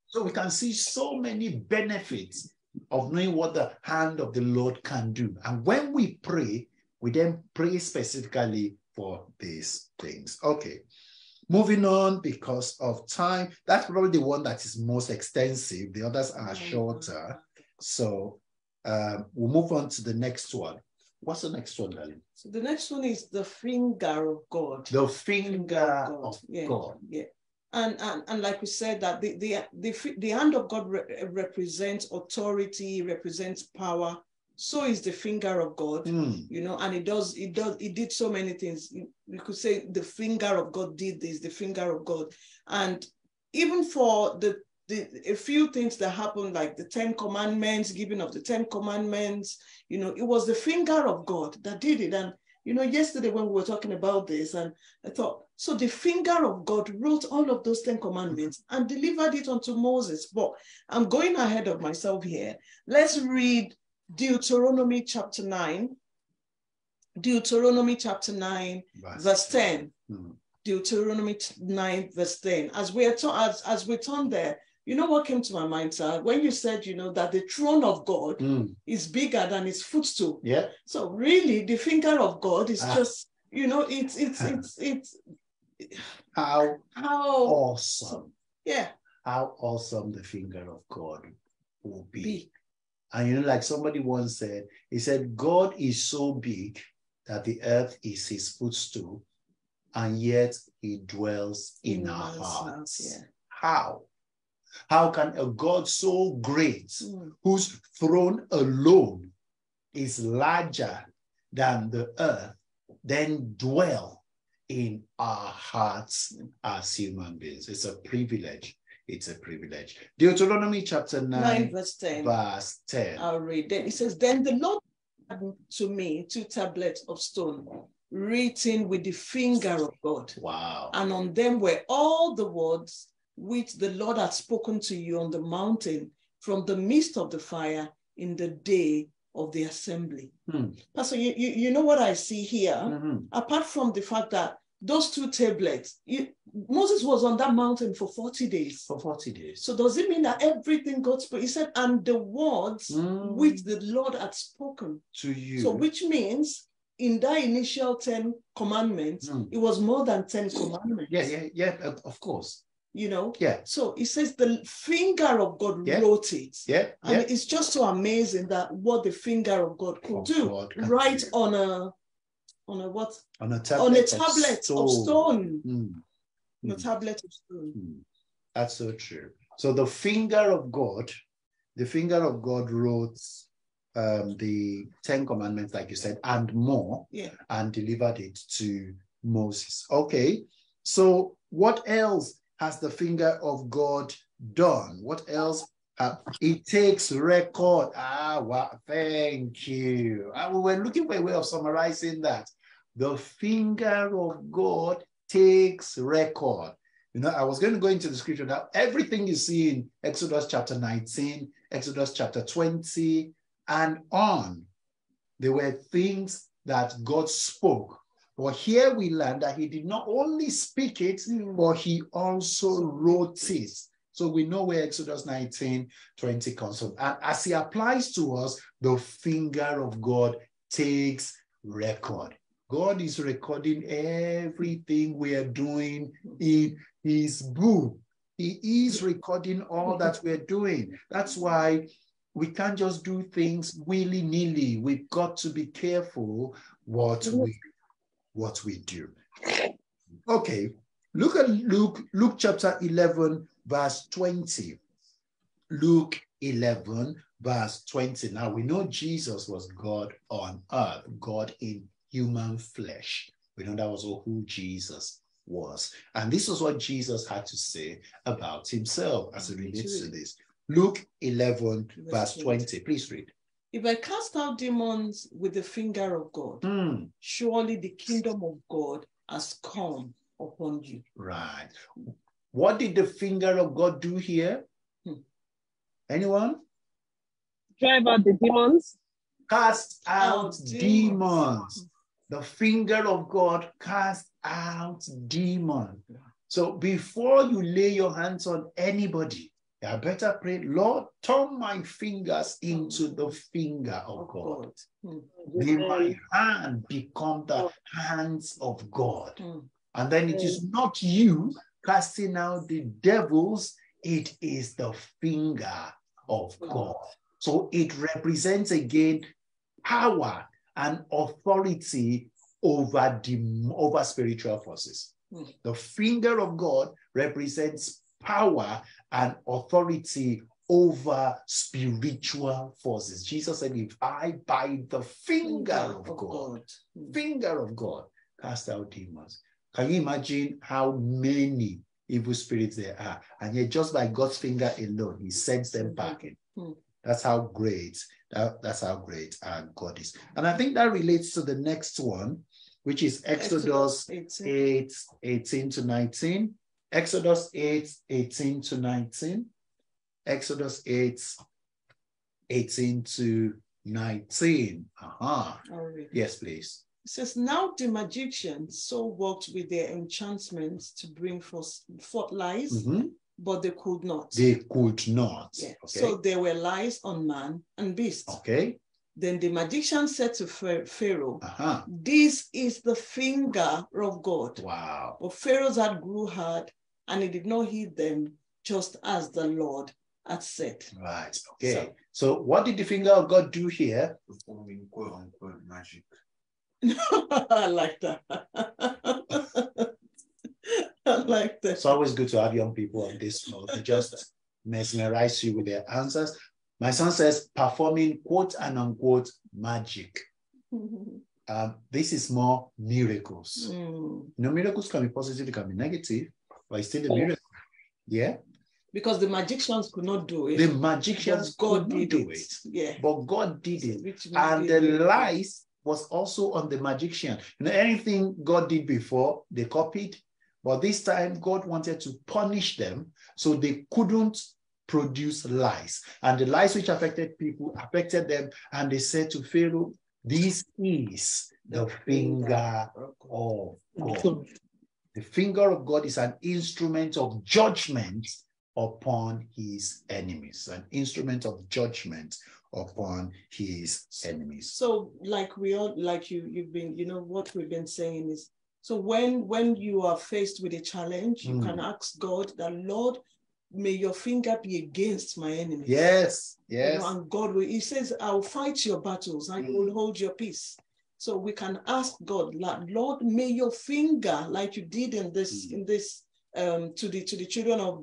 Speaker 1: So we can see so many benefits of knowing what the hand of the Lord can do. And when we pray, we then pray specifically for these things. Okay. Moving on because of time, that's probably the one that is most extensive. The others are shorter. So um, we'll move on to the next one. What's the next one, darling?
Speaker 2: So the next one is the finger of God.
Speaker 1: The finger, finger of God. Of
Speaker 2: yeah.
Speaker 1: God.
Speaker 2: Yeah. And, and, and like we said that the, the, the, the hand of God re represents authority, represents power. So is the finger of God, mm. you know, and it does, it does, it did so many things. We could say the finger of God did this, the finger of God. And even for the the, a few things that happened, like the Ten Commandments, giving of the Ten Commandments, you know, it was the finger of God that did it. And, you know, yesterday when we were talking about this, and I thought, so the finger of God wrote all of those Ten Commandments and delivered it unto Moses. But I'm going ahead of myself here. Let's read Deuteronomy chapter 9. Deuteronomy chapter 9, verse, verse 10. Hmm. Deuteronomy 9, verse 10. As we are to, as, as we turn there, you know what came to my mind, sir? When you said, you know, that the throne of God mm. is bigger than his footstool.
Speaker 1: Yeah.
Speaker 2: So really, the finger of God is ah. just, you know, it's it's it's it's
Speaker 1: how
Speaker 2: how
Speaker 1: awesome.
Speaker 2: Yeah.
Speaker 1: How awesome the finger of God will be. be. And you know, like somebody once said, he said, God is so big that the earth is his footstool, and yet he dwells in, in our hearts.
Speaker 2: Yeah.
Speaker 1: How? How can a God so great, mm. whose throne alone is larger than the earth, then dwell in our hearts as human beings? It's a privilege. It's a privilege. Deuteronomy chapter 9,
Speaker 2: 9 verse 10.
Speaker 1: Verse 10.
Speaker 2: I'll read. Then it says, Then the Lord to me two tablets of stone written with the finger of God.
Speaker 1: Wow.
Speaker 2: And on them were all the words which the Lord had spoken to you on the mountain from the midst of the fire in the day of the assembly. Hmm. Pastor, you, you, you, know what I see here? Mm-hmm. Apart from the fact that those two tablets, you, Moses was on that mountain for 40 days.
Speaker 1: For 40 days.
Speaker 2: So does it mean that everything God spoke? He said, and the words mm. which the Lord had spoken
Speaker 1: to you.
Speaker 2: So which means in that initial 10 commandments, mm. it was more than 10 commandments.
Speaker 1: Yeah, yeah, yeah, of course
Speaker 2: you know
Speaker 1: yeah
Speaker 2: so it says the finger of god yeah. wrote it
Speaker 1: yeah
Speaker 2: and
Speaker 1: yeah.
Speaker 2: it's just so amazing that what the finger of god could oh, do god right on a on a what
Speaker 1: on a tablet,
Speaker 2: on a tablet of stone, of stone.
Speaker 1: Mm.
Speaker 2: on a mm. tablet of stone
Speaker 1: mm. that's so true so the finger of god the finger of god wrote um, the Ten Commandments, like you said, and more,
Speaker 2: yeah.
Speaker 1: and delivered it to Moses. Okay, so what else has the finger of God done? What else? Uh, it takes record. Ah, wow, thank you. Uh, we were looking for a way of summarizing that. The finger of God takes record. You know, I was going to go into the scripture now. Everything you see in Exodus chapter 19, Exodus chapter 20, and on, there were things that God spoke but here we learn that he did not only speak it, but he also wrote it. So we know where Exodus 19, 20 comes from. And as he applies to us, the finger of God takes record. God is recording everything we are doing in his book. He is recording all that we're doing. That's why we can't just do things willy nilly. We've got to be careful what we what we do. Okay, look at Luke, Luke chapter 11, verse 20. Luke 11, verse 20. Now we know Jesus was God on earth, God in human flesh. We know that was who Jesus was. And this is what Jesus had to say about himself as it relates to this. Luke 11, verse 20. Please read.
Speaker 2: If I cast out demons with the finger of God,
Speaker 1: mm.
Speaker 2: surely the kingdom of God has come upon you.
Speaker 1: Right. What did the finger of God do here? Hmm. Anyone?
Speaker 3: Drive out the demons.
Speaker 1: Cast out demons. demons. The finger of God casts out demons. So before you lay your hands on anybody, I better pray, Lord, turn my fingers into the finger of God.
Speaker 2: Mm.
Speaker 1: May my hand become the hands of God.
Speaker 2: Mm.
Speaker 1: And then it is not you casting out the devils, it is the finger of God. So it represents again power and authority over the over spiritual forces.
Speaker 2: Mm.
Speaker 1: The finger of God represents power and authority over spiritual forces. Jesus said, If I by the finger of God,
Speaker 2: Mm.
Speaker 1: finger of God, cast out demons. Can you imagine how many evil spirits there are? And yet, just by God's finger alone, He sends them packing.
Speaker 2: Hmm.
Speaker 1: That's how great that, that's how great our God is. And I think that relates to the next one, which is Exodus
Speaker 2: 18.
Speaker 1: 8, 18 to 19. Exodus 8, 18 to 19. Exodus 8, 18 to 19. Uh-huh. Yes, please.
Speaker 2: It says, Now the magicians so worked with their enchantments to bring forth, forth lies,
Speaker 1: Mhm.
Speaker 2: But they could not.
Speaker 1: They could not.
Speaker 2: Yeah.
Speaker 1: Okay.
Speaker 2: So there were lies on man and beast.
Speaker 1: okay.
Speaker 2: Then the magician said to Pharaoh,
Speaker 1: Uh-huh.
Speaker 2: This is the finger of God.
Speaker 1: Wow.
Speaker 2: But Pharaoh's heart grew hard, and he did not heed them, just as the Lord had said.
Speaker 1: Right. Okay.
Speaker 2: So-
Speaker 1: So, what did the finger of God do here?
Speaker 4: Performing quote unquote magic.
Speaker 2: I like that. I like that.
Speaker 1: It's always good to have young people on this floor. They just mesmerize you with their answers. My son says performing quote and unquote magic. Um, this is more miracles.
Speaker 2: Mm.
Speaker 1: You know, miracles can be positive, it can be negative, but it's still a miracle. Yeah.
Speaker 2: Because the magicians could not do it.
Speaker 1: The magicians
Speaker 2: God
Speaker 1: could not
Speaker 2: did
Speaker 1: do
Speaker 2: it.
Speaker 1: it,
Speaker 2: Yeah.
Speaker 1: but God did it. And the
Speaker 2: it
Speaker 1: lies was also on the magician. You know, anything God did before, they copied, but this time God wanted to punish them, so they couldn't produce lies. And the lies which affected people affected them, and they said to Pharaoh, This is the finger of God. The finger of God is an instrument of judgment upon his enemies, an instrument of judgment upon his enemies.
Speaker 2: So, like we all, like you, you've been, you know, what we've been saying is, so when when you are faced with a challenge, you
Speaker 1: Mm.
Speaker 2: can ask God that Lord, may your finger be against my enemies.
Speaker 1: Yes,
Speaker 2: You
Speaker 1: yes.
Speaker 2: know, and God will, He says, I'll fight your battles and you
Speaker 1: Mm.
Speaker 2: will hold your peace. So we can ask God, Lord, may your finger, like you did in this,
Speaker 1: Mm.
Speaker 2: in this, um, to the to the children of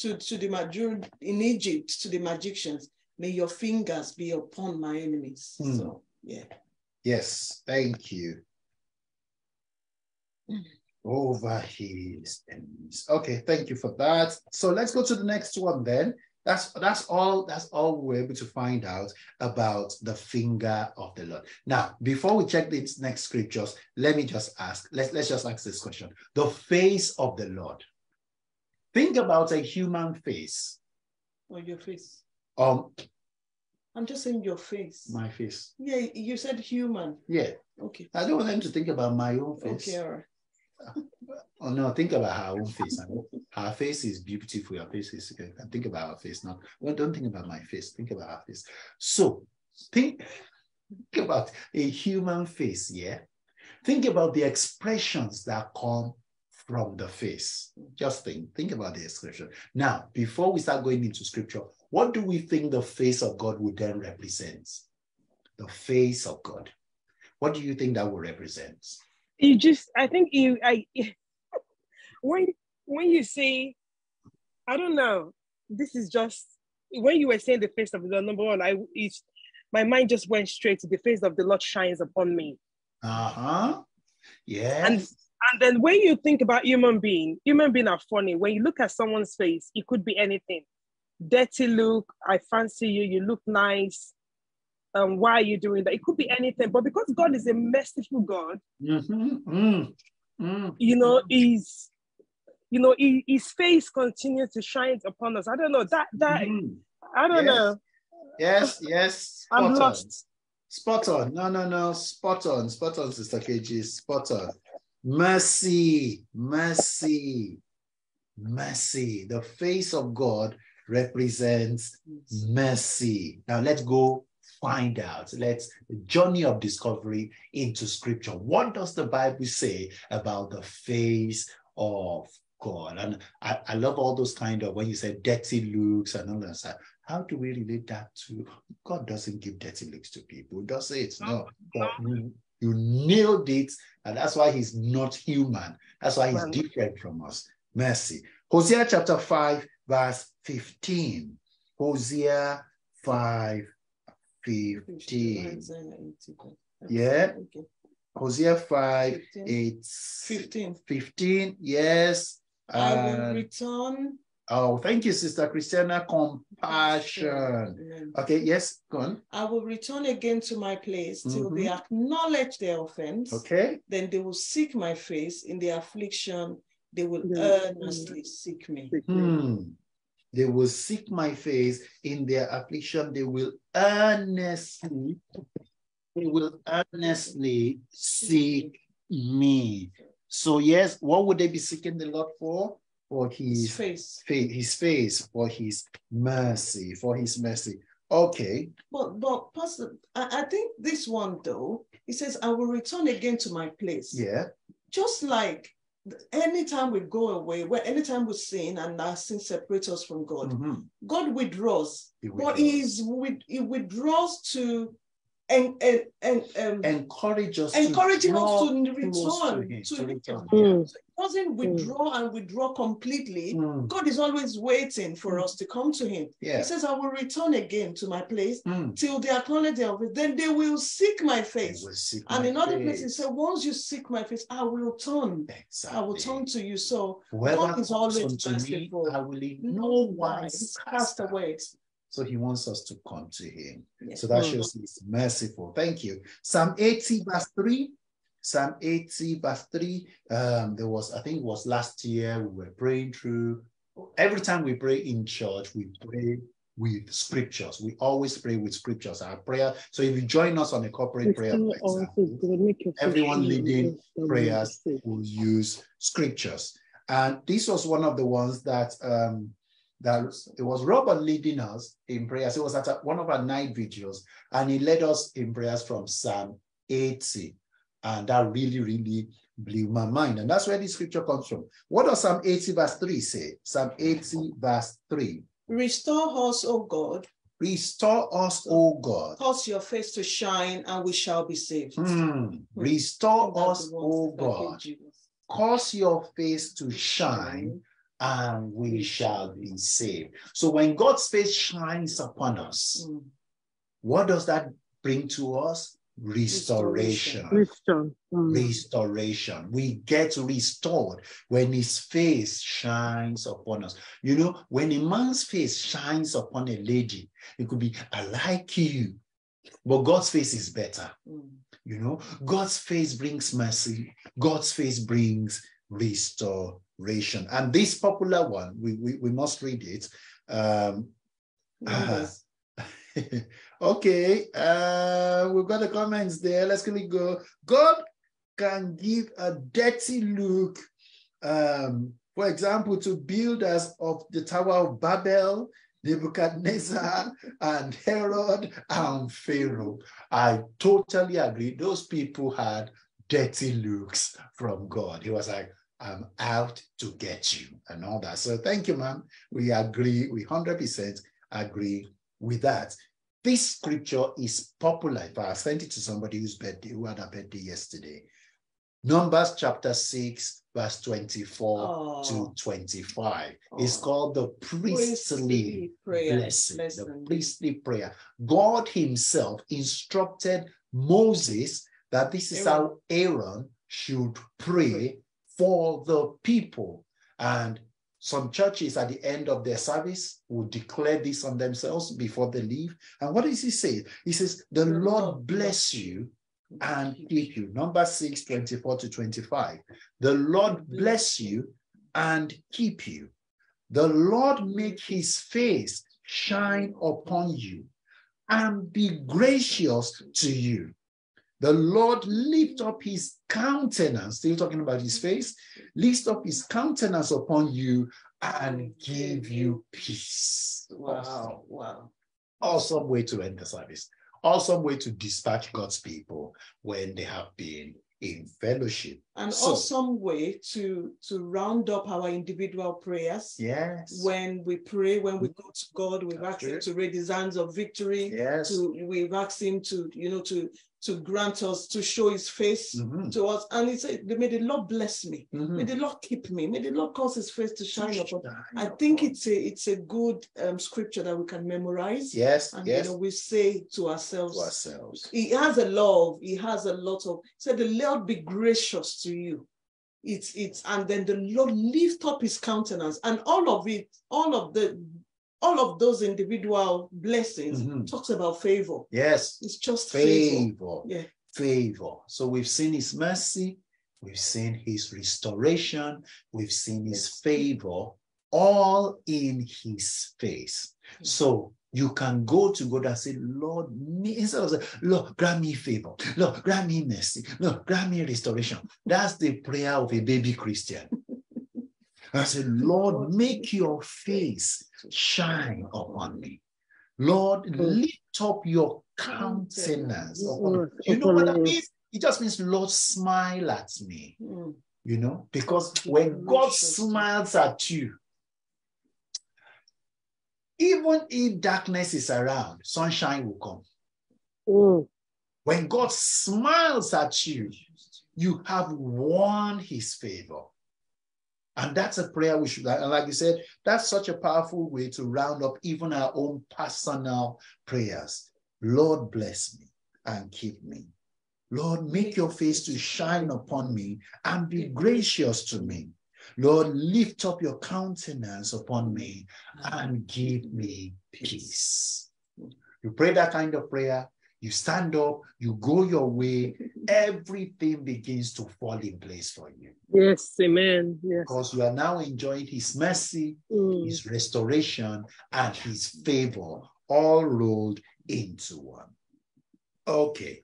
Speaker 2: to, to the Major in Egypt, to the magicians, may your fingers be upon my enemies.
Speaker 1: Mm.
Speaker 2: So yeah.
Speaker 1: Yes, thank you. Over his enemies. Okay, thank you for that. So let's go to the next one then. That's that's all that's all we're able to find out about the finger of the Lord. Now, before we check these next scriptures, let me just ask, let's let's just ask this question. The face of the Lord. Think about a human face.
Speaker 2: Or your face.
Speaker 1: Um,
Speaker 2: I'm just saying your face.
Speaker 1: my face.
Speaker 2: yeah, you said human.
Speaker 1: Yeah.
Speaker 2: Okay.
Speaker 1: I don't want them to think about my own face.
Speaker 2: Okay, all right.
Speaker 1: Oh no, think about her own face. Her face is beautiful. Her face is. And think about her face. Not well, don't think about my face. Think about her face. So think, think about a human face, yeah. Think about the expressions that come from the face. Just think, think about the expression. Now, before we start going into scripture, what do we think the face of God would then represent? The face of God. What do you think that will represent?
Speaker 3: You just, I think you, I, when when you say, I don't know, this is just when you were saying the face of the number one, I it's my mind just went straight to the face of the Lord shines upon me.
Speaker 1: Uh-huh. Yes.
Speaker 3: And and then when you think about human being, human being are funny. When you look at someone's face, it could be anything. Dirty look, I fancy you, you look nice. Um, why are you doing that? It could be anything, but because God is a merciful God,
Speaker 1: Mhm, mm, mm.
Speaker 3: you know, He's, you know, he, His face continues to shine upon us. I don't know that that
Speaker 1: Mhm.
Speaker 3: I don't
Speaker 1: Yes.
Speaker 3: know.
Speaker 1: Yes, yes.
Speaker 3: I'm
Speaker 1: spot on.
Speaker 3: lost.
Speaker 1: Spot on. No, no, no. Spot on. Spot on, Sister Keji. Spot on. Mercy, mercy. mercy. The face of God represents mercy. Now let's go find out. Let's journey of discovery into scripture. What does the Bible say about the face of God? And I, I love all those kind of when you say dirty looks and all that stuff. How do we relate that to God doesn't give dirty looks to people, does it? No. But you, you nailed it, and that's why he's not human. That's why he's different from us. Mercy. Hosea chapter 5, verse 15. Hosea 5, 15. Yeah. Hosea 5, 8,
Speaker 2: 15.
Speaker 1: 15. Yes.
Speaker 2: I will return.
Speaker 1: oh, thank you, Sister Christiana. Compassion.
Speaker 2: Amen.
Speaker 1: Okay, yes, go on.
Speaker 2: I will return again to my place till they acknowledge their offense.
Speaker 1: Okay.
Speaker 2: Then they will seek my face in their affliction. They will
Speaker 3: Yeah.
Speaker 2: earnestly seek me.
Speaker 1: Hmm. They will seek my face in their affliction. They will earnestly, they will earnestly seek me. So, yes, what would they be seeking the Lord for? For
Speaker 2: His
Speaker 1: his
Speaker 2: face.
Speaker 1: face, his face, for his mercy, for his mercy. Okay.
Speaker 2: But but Pastor, I, I think this one though, it says, I will return again to my place.
Speaker 1: Yeah.
Speaker 2: Just like anytime we go away, where anytime we sin and our sin separates us from God,
Speaker 1: Mhm.
Speaker 2: God withdraws.
Speaker 1: He
Speaker 2: But
Speaker 1: withdraws.
Speaker 2: he is with he withdraws to and and, and um,
Speaker 1: Encourage us
Speaker 2: encouraging
Speaker 1: to
Speaker 2: us to
Speaker 1: close to
Speaker 2: return
Speaker 1: him,
Speaker 2: to
Speaker 1: to
Speaker 2: him.
Speaker 1: return.
Speaker 3: Mm.
Speaker 2: Doesn't withdraw and withdraw completely.
Speaker 1: Mm.
Speaker 2: God is always waiting for us to come to him.
Speaker 1: Yeah.
Speaker 2: He says, I will return again to my place
Speaker 1: Mm.
Speaker 2: till they acknowledge their offense. Then they will seek my face.
Speaker 1: seek
Speaker 2: And
Speaker 1: my
Speaker 2: in other places, say, once you seek my face, I will turn.
Speaker 1: Exactly.
Speaker 2: I will turn to you. So
Speaker 1: Whoever
Speaker 2: God is always merciful.
Speaker 1: I will in
Speaker 2: no
Speaker 1: one
Speaker 2: cast away.
Speaker 1: So he wants us to come to him.
Speaker 2: Yes.
Speaker 1: So that
Speaker 3: Mm.
Speaker 1: shows he's merciful. Thank you. Psalm 80, verse 3. Psalm 80, verse 3. Um, there was, I think it was last year, we were praying through. Every time we pray in church, we pray with scriptures. We always pray with scriptures. Our prayer. So if you join us on a corporate prayer, for example,
Speaker 3: to make your
Speaker 1: everyone leading prayers will use scriptures. And this was one of the ones that um that it was Robert leading us in prayers. It was at a- one of our night videos, and he led us in prayers from Psalm 80. And that really, really blew my mind. And that's where the scripture comes from. What does Psalm 80, verse 3 say? Psalm 80, verse 3.
Speaker 2: Restore us, O God,
Speaker 1: Restore us, O God.
Speaker 2: cause your face to shine, and we shall be saved.
Speaker 1: Hmm. Restore
Speaker 2: That's
Speaker 1: us, O God. cause your face to shine and we shall be saved. So when God's face shines upon us,
Speaker 2: Mm.
Speaker 1: what does that bring to us? Restoration.
Speaker 3: Christian. Mm.
Speaker 1: Restoration. We get restored when his face shines upon us. You know, when a man's face shines upon a lady, it could be, I like you, but God's face is better.
Speaker 2: Mm.
Speaker 1: You know, God's face brings mercy. God's face brings restoration. And this popular one, we, we, we must read it. Um,
Speaker 2: Numbers.
Speaker 1: okay, uh, we've got the comments there. Let's quickly go. God can give a dirty look, um, for example, to builders of the Tower of Babel, Nebuchadnezzar, and Herod and Pharaoh. I totally agree. Those people had dirty looks from God. He was like, I'm out to get you and all that. So thank you, ma'am. We agree, we 100% agree with that. This scripture is popular. If I sent it to somebody whose birthday, who had a birthday yesterday. Numbers chapter 6, verse 24
Speaker 2: Oh.
Speaker 1: to 25. It's
Speaker 2: Oh.
Speaker 1: called the priestly
Speaker 2: Priestly prayer.
Speaker 1: blessing, the priestly prayer. God Himself instructed Moses that this is how Aaron should pray for the people. And some churches at the end of their service will declare this on themselves before they leave. And what does he say? He says, The Lord bless you and keep you. Number 6, 24 to 25. The Lord bless you and keep you. The Lord make his face shine upon you and be gracious to you. The Lord lift up his countenance, still talking about his face, lift up his countenance upon you and give you peace.
Speaker 2: Wow, wow.
Speaker 1: Awesome way to end the service. Awesome way to dispatch God's people when they have been in fellowship.
Speaker 2: An
Speaker 1: So-
Speaker 2: awesome way to to round up our individual prayers.
Speaker 1: Yes.
Speaker 2: When we pray, when we go to God, we've
Speaker 1: That's
Speaker 2: asked Him to raise His hands of victory.
Speaker 1: yes.
Speaker 2: To we've asked Him to you know to to grant us to show His face
Speaker 1: Mhm.
Speaker 2: to us, and He said, "May the Lord bless me.
Speaker 1: Mhm.
Speaker 2: May the Lord keep me. May the Lord cause His face to shine upon." I think it's a it's a good um, scripture that we can memorize,
Speaker 1: yes,
Speaker 2: and
Speaker 1: yes,
Speaker 2: you know we say to ourselves,
Speaker 1: to ourselves.
Speaker 2: he has a love he has a lot of said the lord be gracious to you it's it's and then the lord lift up his countenance and all of it all of the all of those individual blessings
Speaker 1: Mhm.
Speaker 2: talks about favor.
Speaker 1: Yes,
Speaker 2: it's just favor.
Speaker 1: favor,
Speaker 2: yeah.
Speaker 1: Favor. So we've seen his mercy, we've seen his restoration, we've seen his favor, all in his face. So you can go to God and say, Lord, me, instead of saying, Lord, grant me favor, Lord, grant me mercy, Lord, grant me restoration. That's the prayer of a baby Christian. I said, Lord, make your face shine upon me. Lord, lift up your countenance upon me. You know what that means? It just means, Lord, smile at me.
Speaker 2: Mm.
Speaker 1: You know, because when God smiles at you, even if darkness is around, sunshine will come.
Speaker 3: Mm.
Speaker 1: When God smiles at you, you have won his favor. And that's a prayer we should, and like you said, that's such a powerful way to round up even our own personal prayers. Lord, bless me and keep me. Lord, make your face to shine upon me and be gracious to me. Lord, lift up your countenance upon me and give me peace. You pray that kind of prayer, you stand up, you go your way, everything begins to fall in place for you
Speaker 3: Yes, amen. Yes.
Speaker 1: because you are now enjoying his mercy,
Speaker 3: Mm.
Speaker 1: his restoration, and his favor all rolled into one. Okay.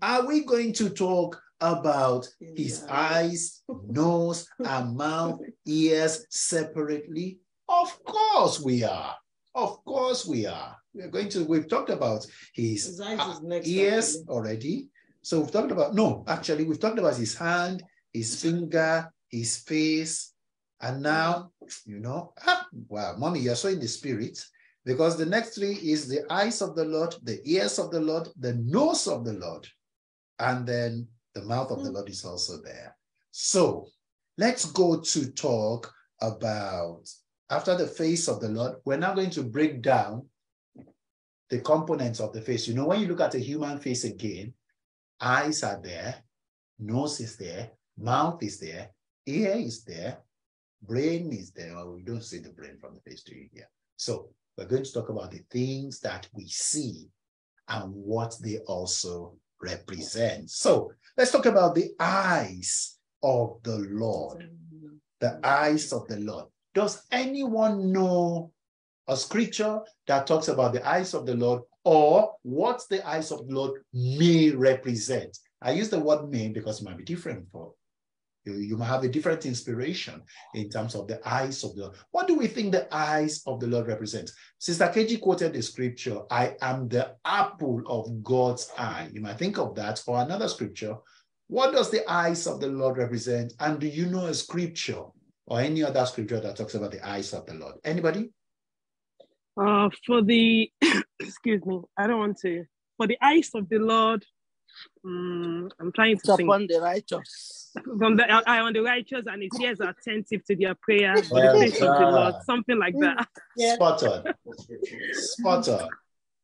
Speaker 1: Are we going to talk about his eyes, nose, and mouth, ears separately? Of course we are. Of course we are. We're going to, we've talked about his, uh, ears already. So we've talked about, no, actually, we've talked about his hand, his finger, his face. And now, you know, ah, wow, mommy, you're so in the spirit because the next three is the eyes of the Lord, the ears of the Lord, the nose of the Lord, and then the mouth of the Lord is also there. So let's go to talk about after the face of the Lord. We're now going to break down the components of the face. You know, when you look at a human face again, eyes are there, nose is there, mouth is there, ear is there, brain is there. Well, we don't see the brain from the face to you here. So we're going to talk about the things that we see and what they also represent. So let's talk about the eyes of the Lord. The eyes of the Lord. Does anyone know a scripture that talks about the eyes of the Lord or what the eyes of the Lord may represent? I use the word may because it might be different for you. You might have a different inspiration in terms of the eyes of the Lord. What do we think the eyes of the Lord represent? Sister Keji quoted the scripture, I am the apple of God's eye. You might think of that or another scripture. What does the eyes of the Lord represent? And do you know a scripture or any other scripture that talks about the eyes of the Lord? Anybody?
Speaker 3: Uh, for the, excuse me, I don't want to. For the eyes of the Lord, mm, I'm trying to
Speaker 5: It's
Speaker 3: think.
Speaker 5: upon the righteous.
Speaker 3: From the eye on the righteous, and his ears are attentive to their prayers. For
Speaker 1: Well
Speaker 3: the face of the Lord, something like that.
Speaker 2: Yeah.
Speaker 1: Spot on. Spot on.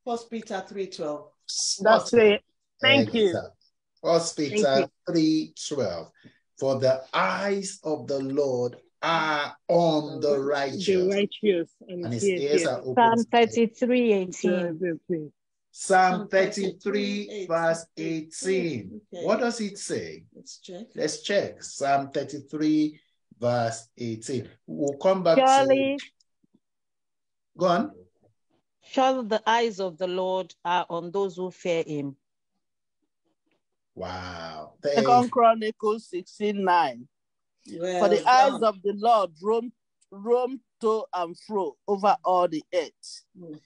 Speaker 2: First Peter 3:12.
Speaker 1: Spot
Speaker 3: That's it. Thank you.
Speaker 1: First Peter 3 12. For the eyes of the Lord are on the righteous.
Speaker 3: The
Speaker 1: righteous,
Speaker 3: righteous and,
Speaker 1: and his
Speaker 3: his
Speaker 1: ears
Speaker 3: ears.
Speaker 1: are open.
Speaker 6: Psalm
Speaker 1: to
Speaker 6: 33 18.
Speaker 3: yes.
Speaker 1: Psalm 33, verse 18.
Speaker 2: Okay.
Speaker 1: What does it say?
Speaker 2: Let's check.
Speaker 1: Let's check. Psalm 33, verse 18. We'll come back
Speaker 6: Surely,
Speaker 1: to. Go on.
Speaker 6: surely the eyes of the Lord are on those who fear him.
Speaker 1: Wow.
Speaker 5: Second Chronicles 16 9. Well, For the eyes of the Lord roam, roam to and fro over all the earth mm.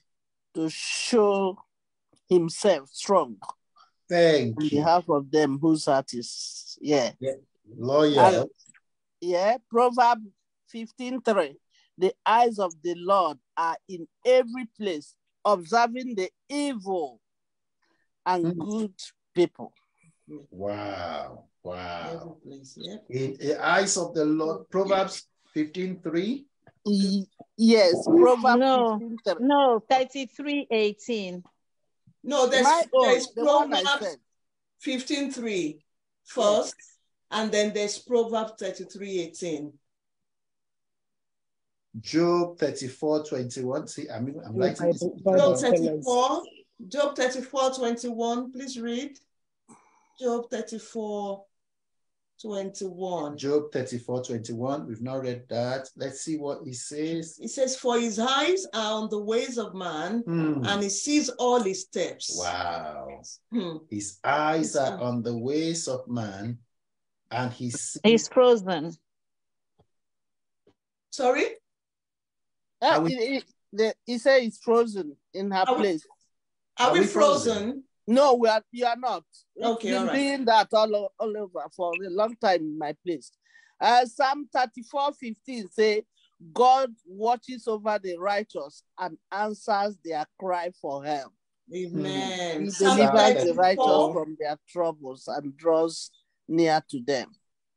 Speaker 5: to show himself strong.
Speaker 1: Thank
Speaker 5: on
Speaker 1: you.
Speaker 5: behalf of them whose heart is, yeah.
Speaker 1: yeah. Loyal.
Speaker 5: And, yeah, Proverb 15 3. The eyes of the Lord are in every place, observing the evil and mm. good people.
Speaker 1: Wow. Wow. In the eyes of the Lord, Proverbs 15 3.
Speaker 5: Yes, Proverbs
Speaker 6: no, 15, no, 33 18.
Speaker 2: No, there's, there's Proverbs 15 3 first, yes. and then there's Proverbs 33 18.
Speaker 1: Job 34 21. See, I mean, I'm
Speaker 2: writing Job 34, Job 34 21. Please read. Job 34 21.
Speaker 1: Job 34 21. We've not read that. Let's see what he says.
Speaker 2: He says, For his eyes are on the ways of man, hmm. and he sees all his steps.
Speaker 1: Wow. Hmm. His eyes are on the ways of man, and he sees.
Speaker 6: He's frozen.
Speaker 2: Sorry?
Speaker 5: Uh, we... he, he, he said he's frozen in her
Speaker 2: are
Speaker 5: place.
Speaker 2: We, are, are, we, frozen? frozen?
Speaker 5: No, we are, we are not.
Speaker 2: Okay,
Speaker 5: We've
Speaker 2: been
Speaker 5: doing that all, all over for a long time in my place. Uh, Psalm 34 15 say, God watches over the righteous and answers their cry for help.
Speaker 2: Amen.
Speaker 5: He delivers the righteous from their troubles and draws near to them.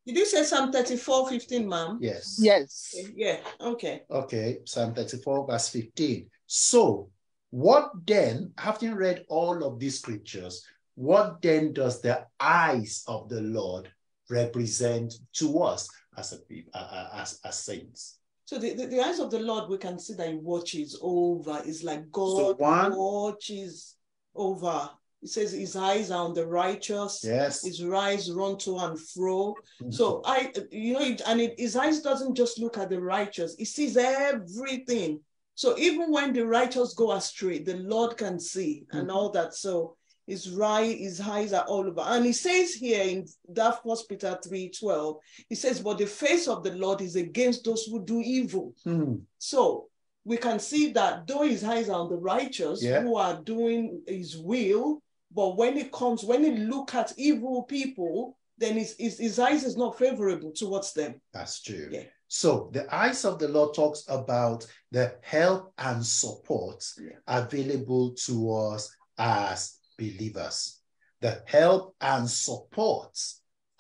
Speaker 2: Did you say Psalm 34 15, ma'am?
Speaker 1: Yes.
Speaker 5: Yes.
Speaker 2: Yeah, okay.
Speaker 1: Okay, Psalm 34, verse 15. So what then, having read all of these scriptures, what then does the eyes of the Lord represent to us as a people, as, as saints?
Speaker 2: So the, the, the, eyes of the Lord, we can see that he watches over. It's like God so one, watches over. He says his eyes are on the righteous.
Speaker 1: Yes.
Speaker 2: His eyes run to and fro. Mm-hmm. So I, you know, and it, his eyes doesn't just look at the righteous. He sees everything. So even when the righteous go astray, the Lord can see mm-hmm. and all that. So his right, his eyes are all over. And he says here in that first Peter 3 12, he says, But the face of the Lord is against those who do evil.
Speaker 1: Mm.
Speaker 2: So we can see that though his eyes are on the righteous yeah. who are doing his will, but when it comes, when he look at evil people, then his, his, his eyes is not favorable towards them.
Speaker 1: That's true.
Speaker 2: Yeah.
Speaker 1: So the eyes of the Lord talks about the help and support yeah. available to us as believers. The help and support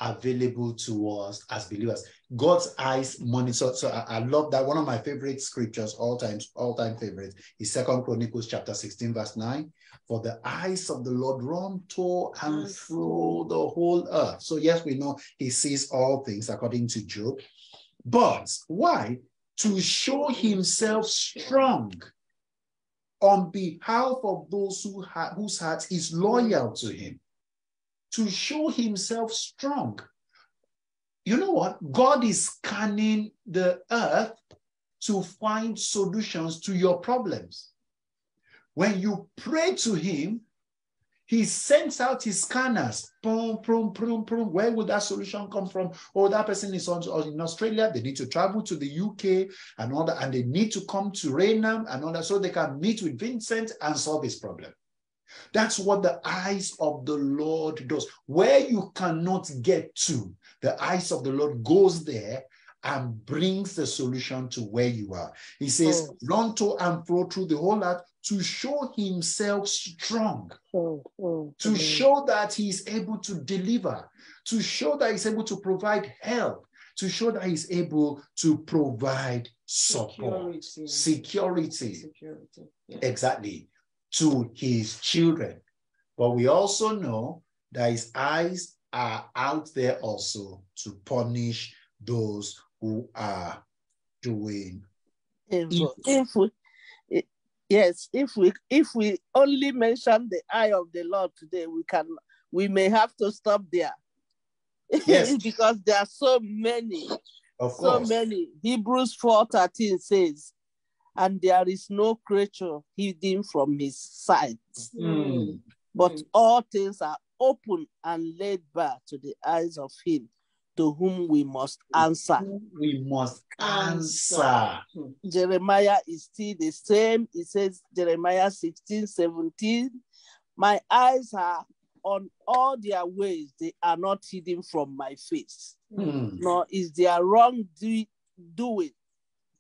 Speaker 1: available to us as believers. God's eyes monitor. So I, I, love that. One of my favorite scriptures, all times, all time favorite, is Second Chronicles chapter 16, verse 9. For the eyes of the Lord run to and through the whole earth. So yes, we know he sees all things according to Job. But why? To show himself strong on behalf of those who ha- whose heart is loyal to him. To show himself strong. You know what? God is scanning the earth to find solutions to your problems. When you pray to him, he sends out his scanners. Boom, boom, boom, boom. Where would that solution come from? Oh, that person is on, in Australia. They need to travel to the UK and all that, and they need to come to Raynham and all that so they can meet with Vincent and solve his problem. That's what the eyes of the Lord does. Where you cannot get to, the eyes of the Lord goes there and brings the solution to where you are. He says, oh. run to and fro through the whole earth to show himself strong,
Speaker 3: oh, oh,
Speaker 1: to show that he is able to deliver, to show that he's able to provide help, to show that he's able to provide support, security, security, security. Yeah. exactly, to his children. But we also know that his eyes are out there also to punish those who are doing
Speaker 5: if, if we, yes, if we if we only mention the eye of the Lord today, we can we may have to stop there.
Speaker 1: Yes.
Speaker 5: because there are so many.
Speaker 1: Of
Speaker 5: so many. Hebrews 4:13 says, and there is no creature hidden from his sight.
Speaker 1: Mm.
Speaker 5: But mm. all things are open and laid bare to the eyes of him to whom we must answer.
Speaker 1: We must answer.
Speaker 5: Jeremiah is still the same. It says, Jeremiah 16, 17, My eyes are on all their ways, they are not hidden from my face,
Speaker 1: Hmm.
Speaker 5: nor is their wrong wrongdoing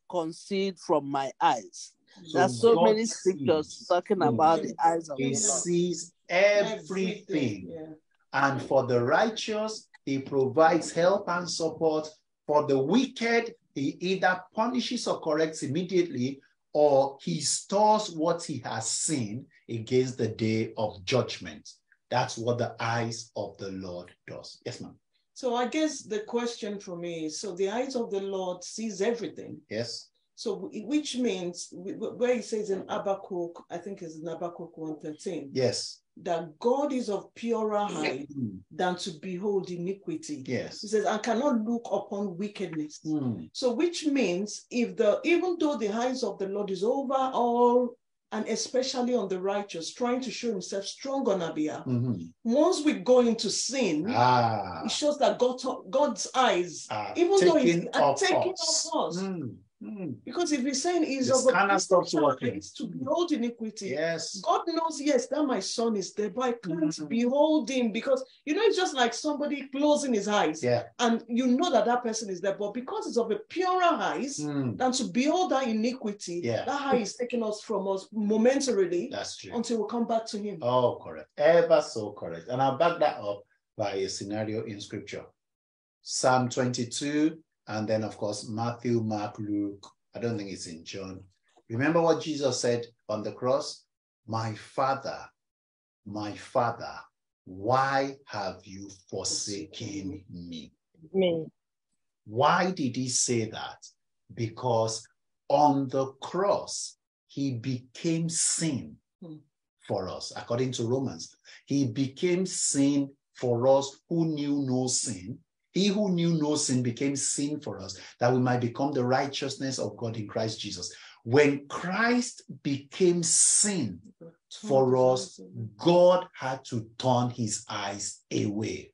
Speaker 5: concealed from my eyes.
Speaker 1: So
Speaker 5: There's so
Speaker 1: God
Speaker 5: many scriptures talking
Speaker 1: Hmm.
Speaker 5: about the eyes of
Speaker 1: He
Speaker 5: the Lord.
Speaker 1: sees everything.
Speaker 2: Yeah.
Speaker 1: And for the righteous, he provides help and support. For the wicked, he either punishes or corrects immediately, or he stores what he has seen against the day of judgment. That's what the eyes of the Lord does. Yes, ma'am.
Speaker 2: So I guess the question for me is, so the eyes of the Lord sees everything.
Speaker 1: Yes.
Speaker 2: So which means where he says in Habakkuk, I think it's in Habakkuk 113,
Speaker 1: Yes.
Speaker 2: That God is of purer eye
Speaker 1: Hmm.
Speaker 2: than to behold iniquity.
Speaker 1: Yes.
Speaker 2: He says, I cannot look upon wickedness.
Speaker 1: Hmm.
Speaker 2: So which means if the even though the eyes of the Lord is over all and especially on the righteous, trying to show himself strong on our behalf,
Speaker 1: Mhm.
Speaker 2: once we go into sin,
Speaker 1: Ah.
Speaker 2: it shows that God, God's eyes,
Speaker 1: Ah,
Speaker 2: even though he's
Speaker 1: taking
Speaker 2: are
Speaker 1: off us.
Speaker 2: us,
Speaker 1: Hmm. Hmm.
Speaker 2: because if he's saying he's
Speaker 1: The
Speaker 2: of a
Speaker 1: scanner stops working.
Speaker 2: eyes to behold iniquity,
Speaker 1: Yes.
Speaker 2: God knows, yes, that my son is there, but I can't
Speaker 1: Mhm.
Speaker 2: behold him because you know it's just like somebody closing his eyes,
Speaker 1: Yeah.
Speaker 2: and you know that that person is there, but because it's of a purer eyes
Speaker 1: Hmm.
Speaker 2: than to behold that iniquity,
Speaker 1: Yeah.
Speaker 2: that eye is taking us from us momentarily
Speaker 1: That's true.
Speaker 2: until we come back to him.
Speaker 1: Oh, correct. Ever so correct. And I'll back that up by a scenario in scripture. Psalm 22, and then, of course, Matthew, Mark, Luke. I don't think it's in John. Remember what Jesus said on the cross? My Father, my Father, why have you forsaken me?
Speaker 3: Me.
Speaker 1: Why did he say that? Because on the cross, he became sin
Speaker 2: Hmm.
Speaker 1: for us, according to Romans. He became sin for us who knew no sin. He who knew no sin became sin for us, that we might become the righteousness of God in Christ Jesus. When Christ became sin for us, God had to turn his eyes away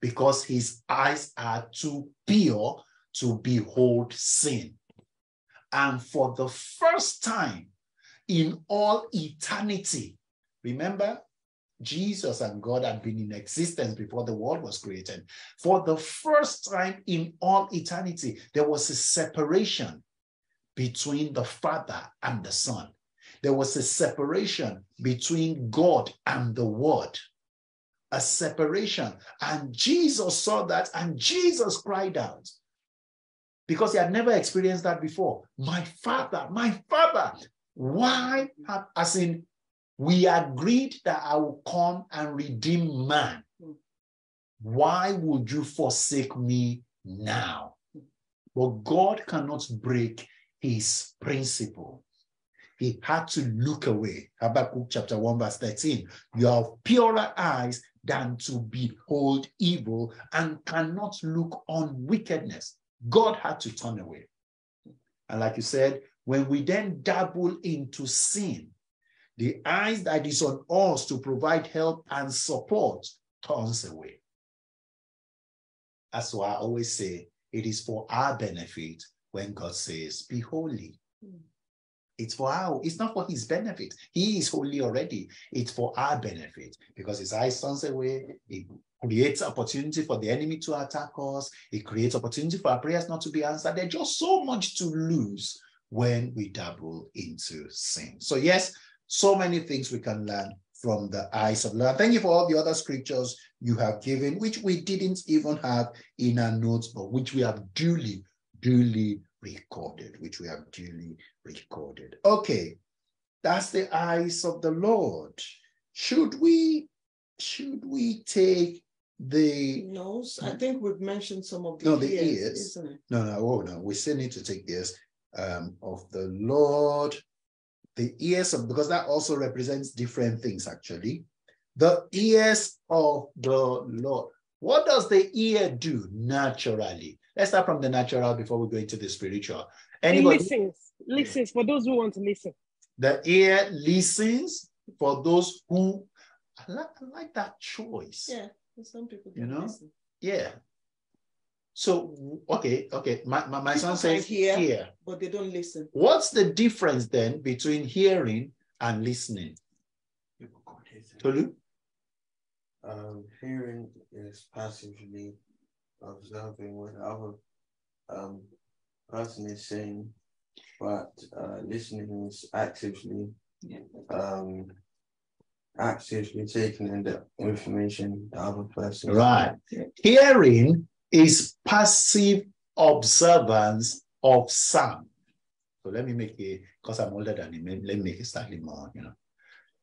Speaker 1: because his eyes are too pure to behold sin. And for the first time in all eternity, remember, Jesus and God had been in existence before the world was created. For the first time in all eternity, there was a separation between the Father and the Son. There was a separation between God and the Word a separation. And Jesus saw that and Jesus cried out because he had never experienced that before. My father, my father, why have, as in, we agreed that I will come and redeem man. Why would you forsake me now? But God cannot break his principle. He had to look away. Habakkuk chapter 1, verse 13. You have purer eyes than to behold evil and cannot look on wickedness. God had to turn away. And like you said, when we then dabble into sin, the eyes that is on us to provide help and support turns away. That's why I always say it is for our benefit when God says, Be holy. It's for our, it's not for his benefit. He is holy already. It's for our benefit because his eyes turns away. It creates opportunity for the enemy to attack us. It creates opportunity for our prayers not to be answered. There's just so much to lose when we dabble into sin. So, yes, so many things we can learn from the eyes of Lord. Thank you for all the other scriptures you have given, which we didn't even have in our notes, but which we have duly, duly recorded, which we have duly recorded. Okay, that's the eyes of the Lord. Should we, should we take the
Speaker 2: nose? I think we've mentioned some of the
Speaker 1: no, the
Speaker 2: ears,
Speaker 1: ears.
Speaker 2: isn't it?
Speaker 1: No, no, oh no, we still need to take this um, of the Lord. The ears of because that also represents different things actually. The ears of the Lord. What does the ear do naturally? Let's start from the natural before we go into the spiritual. Anybody?
Speaker 3: It listens. Listens for those who want to listen.
Speaker 1: The ear listens for those who I like, I like that choice.
Speaker 2: Yeah, some people
Speaker 1: you know,
Speaker 2: listen.
Speaker 1: yeah. So okay, okay. My my, my son says
Speaker 2: hear,
Speaker 1: hear,
Speaker 2: but they don't listen.
Speaker 1: What's the difference then between hearing and listening? Tolu?
Speaker 4: Um, hearing is passively observing what other um, person is saying, but uh, listening is actively um, actively taking in the information the other person.
Speaker 1: Right. Hearing is passive observance of sound. So let me make it, because I'm older than him, let me make it slightly more, you know.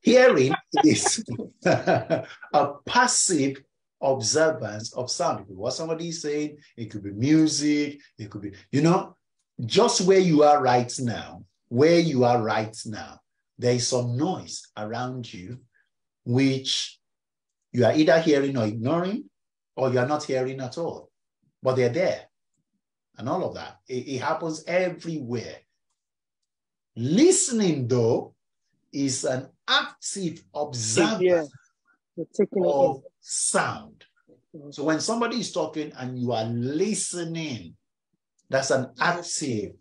Speaker 1: Hearing is a passive observance of sound. It could be what somebody is saying, it could be music, it could be, you know, just where you are right now, where you are right now, there is some noise around you which you are either hearing or ignoring, or you are not hearing at all. But they're there. And all of that. It, it happens everywhere. Listening, though, is an active observer yeah. of sound. So when somebody is talking and you are listening, that's an active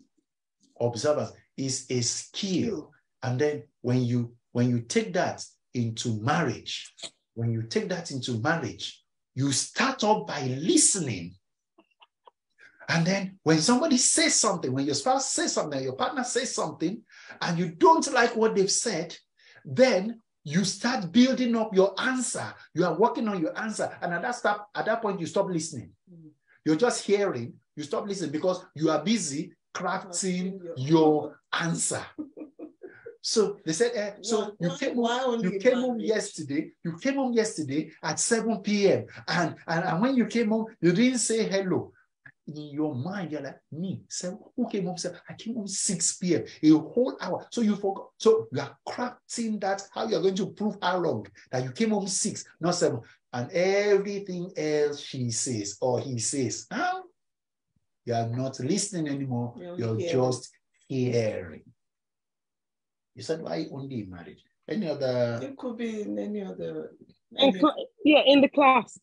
Speaker 1: observer. Is a skill. And then when you when you take that into marriage, when you take that into marriage, you start off by listening. And then when somebody says something, when your spouse says something, your partner says something, and you don't like what they've said, then you start building up your answer. You are working on your answer. And at that stop, at that point, you stop listening. Mm-hmm. You're just hearing, you stop listening because you are busy crafting your answer. So they said, uh, so you came home, you came home yesterday, you came home yesterday at 7 p.m. And, and, and when you came home, you didn't say hello. In your mind, you're like, me, so who came home? Said, I came home 6 p.m. A whole hour. So you forgot. So you are crafting that, how you're going to prove how long that you came home 6, not 7. And everything else she says or he says, huh? you are not listening anymore. You're, you're just hearing. You said why only in marriage? Any other?
Speaker 2: It could be in any other.
Speaker 3: In cl- yeah, in the class.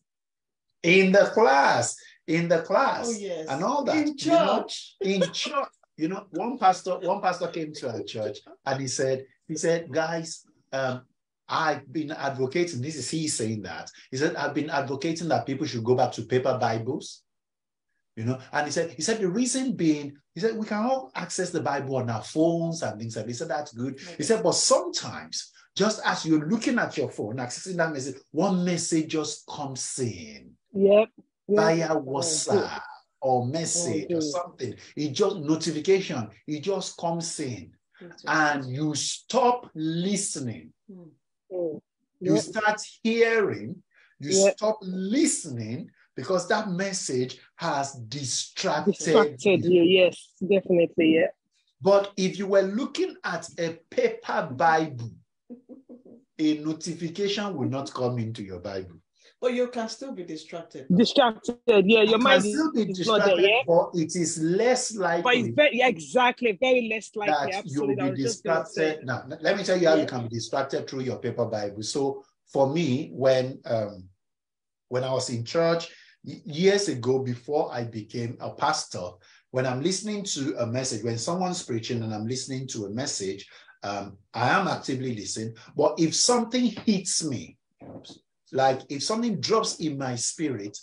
Speaker 1: In the class, in the class,
Speaker 2: oh, yes.
Speaker 1: and all that.
Speaker 2: In church,
Speaker 1: you know, in church. You know, one pastor, one pastor came to our church and he said, he said, guys, um, I've been advocating. This is he saying that. He said, I've been advocating that people should go back to paper Bibles you know and he said he said the reason being he said we can all access the bible on our phones and things like that he said that's good okay. he said but sometimes just as you're looking at your phone accessing that message one message just comes in
Speaker 3: yep,
Speaker 1: yep. Via whatsapp or message or something it just notification it just comes in and you stop listening mm. you start hearing you stop listening because that message has distracted,
Speaker 3: distracted you. you. Yes, definitely. Yeah.
Speaker 1: But if you were looking at a paper Bible, a notification will not come into your Bible.
Speaker 2: But you can still be distracted.
Speaker 3: Distracted, yeah. Your
Speaker 1: you
Speaker 3: mind
Speaker 1: can still be distracted, there, yeah? but it is less likely.
Speaker 3: But it's very yeah, exactly very less likely.
Speaker 1: That you will be distracted. Now, let me tell you how yeah. you can be distracted through your paper Bible. So for me, when um, when I was in church, years ago, before I became a pastor, when I'm listening to a message, when someone's preaching and I'm listening to a message, um, I am actively listening. But if something hits me, like if something drops in my spirit,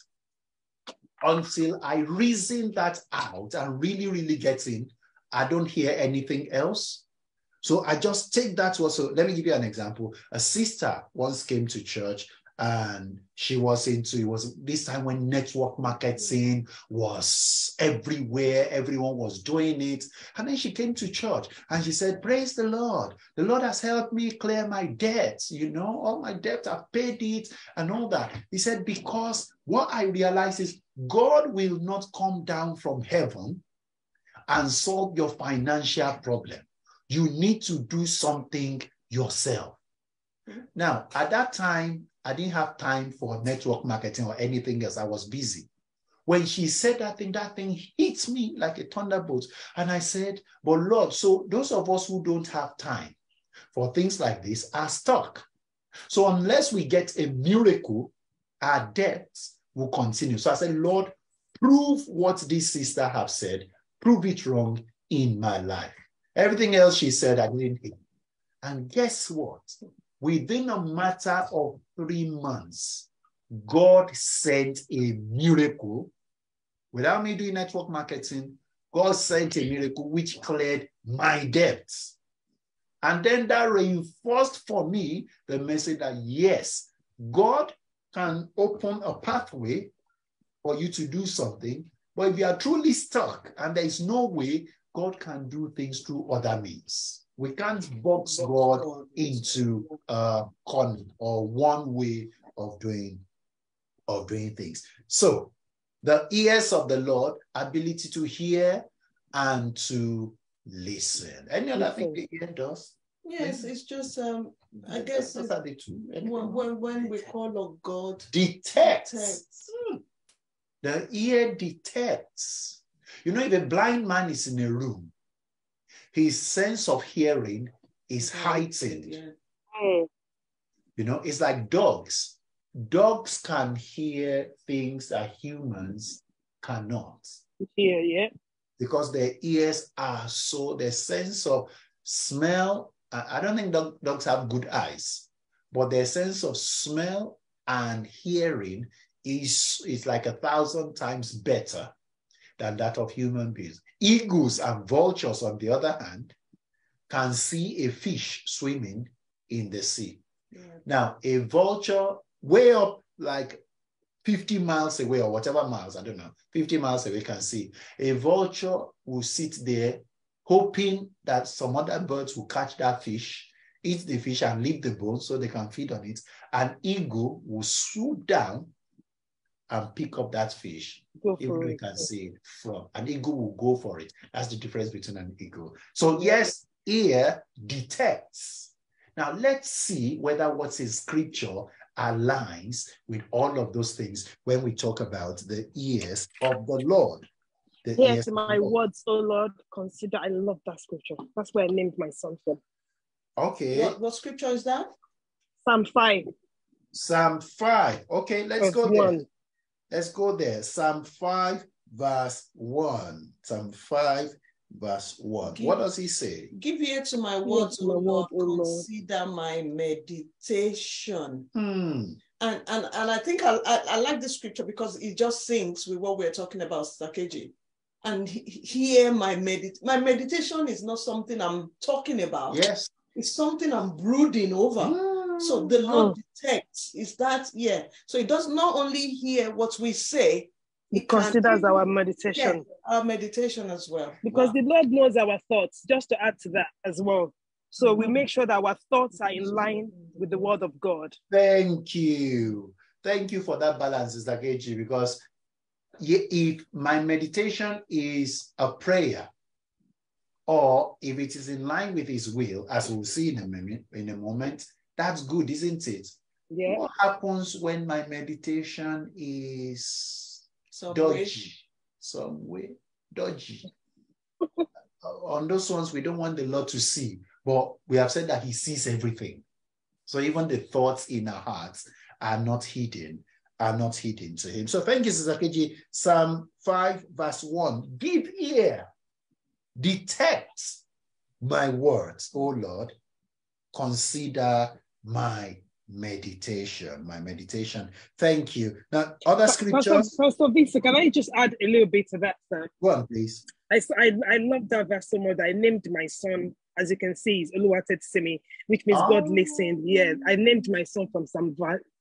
Speaker 1: until I reason that out and really, really get in, I don't hear anything else. So I just take that. Also, let me give you an example. A sister once came to church and she was into it was this time when network marketing was everywhere everyone was doing it. And then she came to church and she said praise the lord. The lord has helped me clear my debts you know all my debt i've paid it and all that. He said because what i realize is god will not come down from heaven and solve your financial problem. You need to do something yourself. Mm-hmm. Now at that time I didn't have time for network marketing or anything else. I was busy. When she said that thing, that thing hit me like a thunderbolt. And I said, But Lord, so those of us who don't have time for things like this are stuck. So unless we get a miracle, our debts will continue. So I said, Lord, prove what this sister have said, prove it wrong in my life. Everything else she said, I didn't hear. And guess what? Within a matter of three months, God sent a miracle. Without me doing network marketing, God sent a miracle which cleared my debts. And then that reinforced for me the message that yes, God can open a pathway for you to do something. But if you are truly stuck and there is no way, God can do things through other means. We can't box God into a corner or one way of doing of doing things. So the ears of the Lord, ability to hear and to listen. Any other thing the ear does?
Speaker 2: Yes, it's just um I guess
Speaker 1: those are the two.
Speaker 2: When, when, when we call on God
Speaker 1: detects. detects. Hmm. The ear detects. You know, if a blind man is in a room, his sense of hearing is heightened. Yeah. Hmm. You know, it's like dogs. Dogs can hear things that humans cannot.
Speaker 3: Hear, yeah.
Speaker 1: Because their ears are so, their sense of smell, I don't think dog, dogs have good eyes, but their sense of smell and hearing is, is like a thousand times better than that of human beings. Eagles and vultures, on the other hand, can see a fish swimming in the sea. Yeah. Now, a vulture way up like 50 miles away or whatever miles, I don't know, 50 miles away can see. A vulture will sit there hoping that some other birds will catch that fish, eat the fish and leave the bone so they can feed on it. An eagle will swoop down and pick up that fish, even though you can see it from. An eagle will go for it. That's the difference between an eagle. So yes, ear detects. Now let's see whether what's in scripture aligns with all of those things when we talk about the ears of the Lord.
Speaker 3: The yes, my words, oh Lord, consider. I love that scripture. That's where I named my son from.
Speaker 1: Okay.
Speaker 2: What, what scripture is that?
Speaker 3: Psalm 5.
Speaker 1: Psalm 5. Okay, let's verse go there. One. Let's go there. Psalm 5, verse 1. Psalm 5, verse 1. Give, what does he say?
Speaker 2: Give ear to my words, O Lord. Consider my meditation.
Speaker 1: Hmm.
Speaker 2: And, and and I think I, I, I, like this scripture because it just syncs with what we're talking about, Sakeji. And here my medit my meditation is not something I'm talking about.
Speaker 1: Yes.
Speaker 2: It's something I'm brooding over. Mm. So the Lord oh. detects is that, yeah. So it does not only hear what we say,
Speaker 3: it considers our meditation.
Speaker 2: Yeah, our meditation as well.
Speaker 3: Because wow. the Lord knows our thoughts, just to add to that as well. So we mm-hmm. make sure that our thoughts are in line with the word of God.
Speaker 1: Thank you. Thank you for that balance, Sister Keji, because if my meditation is a prayer, or if it is in line with his will, as we'll see in a moment, in a moment, that's good, isn't it?
Speaker 3: Yeah.
Speaker 1: What happens when my meditation is some dodgy, way. some way, dodgy. Uh, on those ones, we don't want the Lord to see, but we have said that He sees everything. So even the thoughts in our hearts are not hidden, are not hidden to Him. So thank you, Sister Keji. Psalm 5, verse 1. Give ear, detect my words, O Lord, consider my meditation, my meditation. Thank you. Now, other scriptures.
Speaker 3: Pastor, Pastor Visa, can I just add a little bit to that, sir?
Speaker 1: Go on, please.
Speaker 3: I, I, I love that verse so much. I named my son, as you can see, is Oluwatetisimi, which means oh. God listened. Yeah, I named my son from some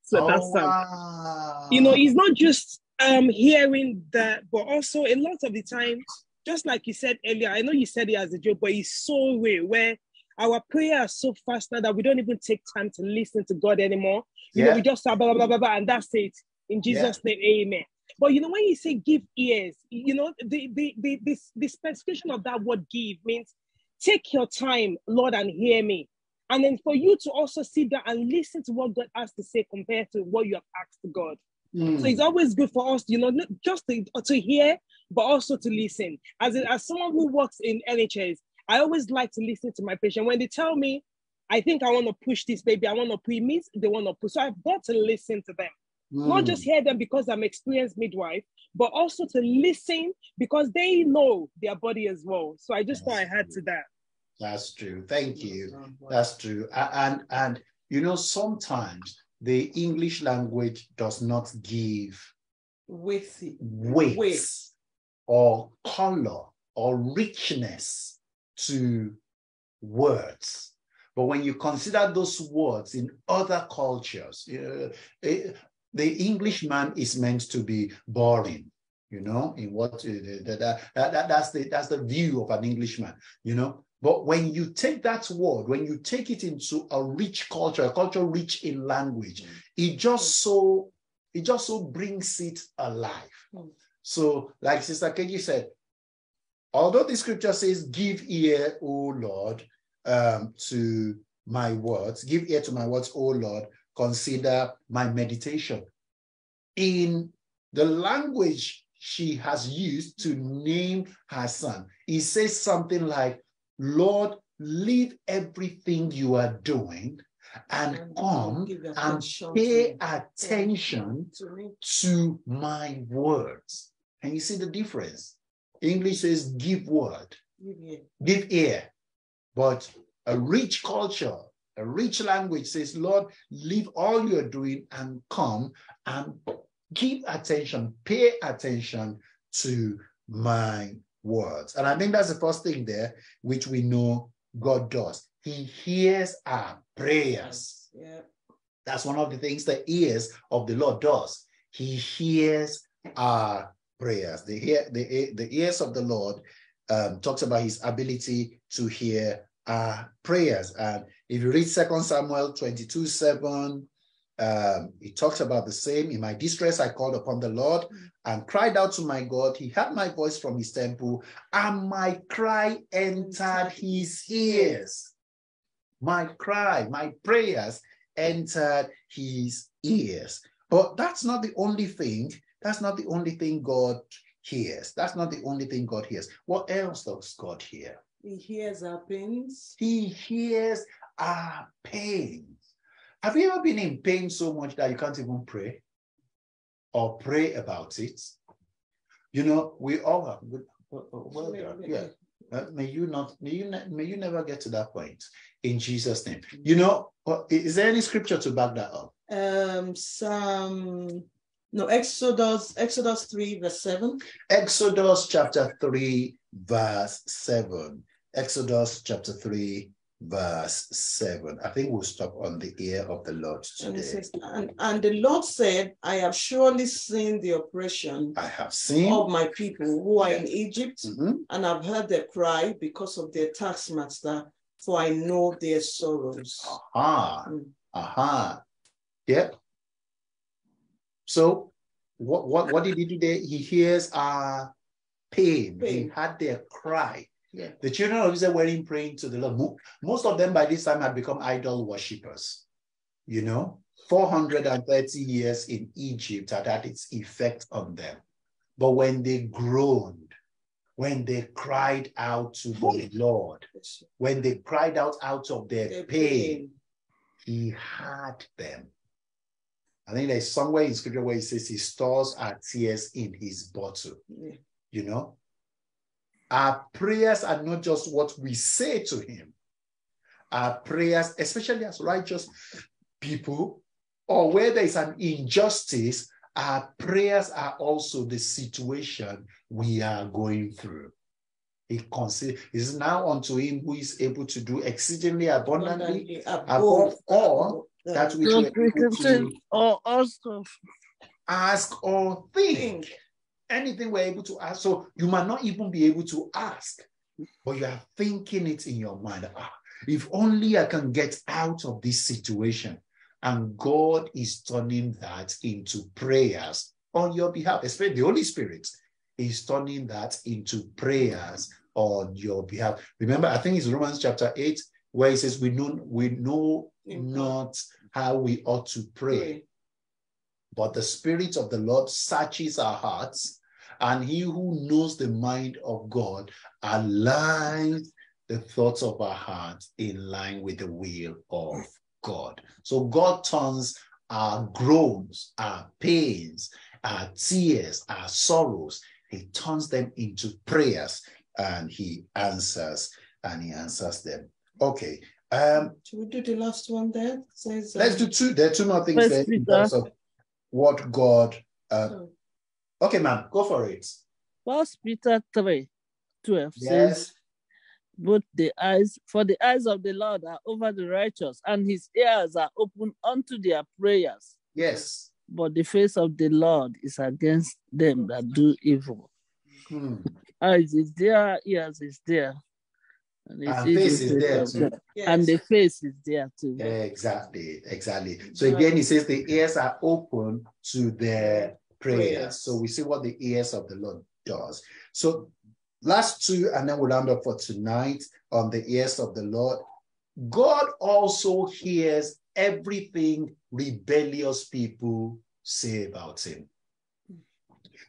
Speaker 3: so oh, that's um, wow. you know, he's not just um hearing that, but also a lot of the time, just like you said earlier, I know you said it as a joke, but he's so way where our prayer is so fast now that we don't even take time to listen to God anymore. You yeah. know, we just say blah, blah, blah, blah, and that's it. In Jesus' yeah. name, amen. But you know, when you say give ears, you know, the, the, the, the, the specification of that word give means take your time, Lord, and hear me. And then for you to also sit down and listen to what God has to say compared to what you have asked God. Mm. So it's always good for us, you know, not just to, to hear, but also to listen. As, as someone who works in NHS, I always like to listen to my patient when they tell me, I think I want to push this baby. I want to push. It means they want to push. So I've got to listen to them. Mm. Not just hear them because I'm experienced midwife, but also to listen because they know their body as well. So I just That's thought I had true. to that.
Speaker 1: That's true. Thank you. That's true. And and you know sometimes the English language does not give
Speaker 2: with
Speaker 1: weight, weight or color or richness to words. But when you consider those words in other cultures, uh, the Englishman is meant to be boring, you know, in what uh, that, that, that, that's the that's the view of an Englishman, you know. But when you take that word, when you take it into a rich culture, a culture rich in language, mm. it just so it just so brings it alive. Mm. So, like Sister Keji said, although the scripture says, "Give ear, O Lord, um, to my words. Give ear to my words, O Lord. Consider my meditation." In the language she has used to name her son, he says something like, Lord, leave everything you are doing and come and pay attention to my words. And you see the difference. English says give word, give ear. But a rich culture, a rich language says, Lord, leave all you're doing and come and give attention, pay attention to my words. And I think that's the first thing there, which we know God does. He hears our prayers.
Speaker 2: Yeah.
Speaker 1: That's one of the things the ears of the Lord does. He hears our prayers. The, the, the ears of the Lord um, talks about his ability to hear our prayers. And if you read Second Samuel 22, 7, um, he talks about the same. In my distress, I called upon the Lord and cried out to my God. He heard my voice from his temple, and my cry entered his ears. My cry, my prayers entered his ears. But that's not the only thing. That's not the only thing God hears. That's not the only thing God hears. What else does God hear?
Speaker 2: He hears our pains.
Speaker 1: He hears our pains. Have you ever been in pain so much that you can't even pray or pray about it? You know, we all have. Well done. Yeah. Uh, may you not, may you, ne- may you never get to that point in Jesus' name. You know, is there any scripture to back that up?
Speaker 2: Um, some no Exodus, Exodus 3, verse 7.
Speaker 1: Exodus chapter 3, verse 7. Exodus chapter 3, verse 7. I think we'll stop on the ear of the Lord today.
Speaker 2: And, says, and, and, the Lord said, I have surely seen the oppression
Speaker 1: I have seen
Speaker 2: of my people who are in Egypt, mm-hmm. and I've heard their cry because of their taskmaster, for I know their sorrows.
Speaker 1: Aha. Mm. Aha. Yep. So what, what, what did he do there? He hears our pain. pain. He had their cry.
Speaker 2: Yeah.
Speaker 1: The children of Israel were in praying to the Lord. Most of them by this time had become idol worshippers. You know, 430 years in Egypt had had its effect on them. But when they groaned, when they cried out to the Lord, when they cried out out of their pain, he had them. I think there's somewhere in scripture where he says he stores our tears in his bottle.
Speaker 2: Yeah.
Speaker 1: You know, our prayers are not just what we say to Him. Our prayers, especially as righteous people, or where there is an injustice, our prayers are also the situation we are going through. He consider is now unto him who is able to do exceedingly abundantly, above, all that we
Speaker 5: to or ask of.
Speaker 1: Ask or think anything we're able to ask. So you might not even be able to ask, but you are thinking it in your mind. Ah, if only I can get out of this situation. And God is turning that into prayers on your behalf, especially the Holy Spirit is turning that into prayers on your behalf. Remember, I think it's Romans chapter 8, where it says, We know, we know not how we ought to pray. But the Spirit of the Lord searches our hearts and he who knows the mind of God aligns the thoughts of our hearts in line with the will of God. So God turns our groans, our pains, our tears, our sorrows, he turns them into prayers and he answers and he answers them. Okay. Um,
Speaker 2: Should we do the last one there? Says,
Speaker 1: let's do two. There are two more things there in terms of what God. Uh, okay, ma'am, go for it.
Speaker 5: First Peter 3 12 yes. says, Both the eyes, for the eyes of the Lord are over the righteous, and his ears are open unto their prayers.
Speaker 1: Yes.
Speaker 5: But the face of the Lord is against them that do evil. Hmm. Eyes is there, ears is there.
Speaker 1: And, and face is there too.
Speaker 5: Yes. And the face is there too.
Speaker 1: Exactly, exactly. So again, he says the ears are open to their prayers. prayers. So we see what the ears of the Lord does. So last two, and then we'll round up for tonight on the ears of the Lord. God also hears everything rebellious people say about him.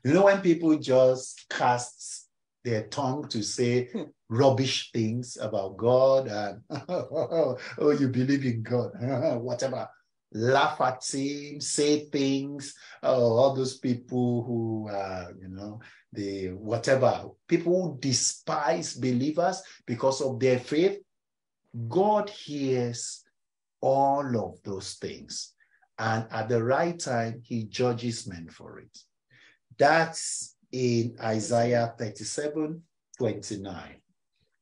Speaker 1: You know, when people just cast their tongue to say hmm. rubbish things about God and, oh, you believe in God, whatever, laugh at him, say things, oh, all those people who, uh, you know, the whatever, people who despise believers because of their faith, God hears all of those things. And at the right time, he judges men for it. That's in Isaiah 37 29.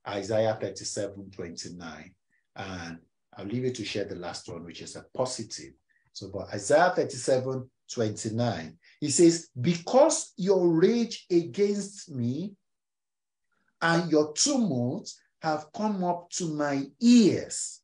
Speaker 1: Isaiah 37 29. And I'll leave you to share the last one, which is a positive. So, but Isaiah 37 29, he says, Because your rage against me and your tumult have come up to my ears.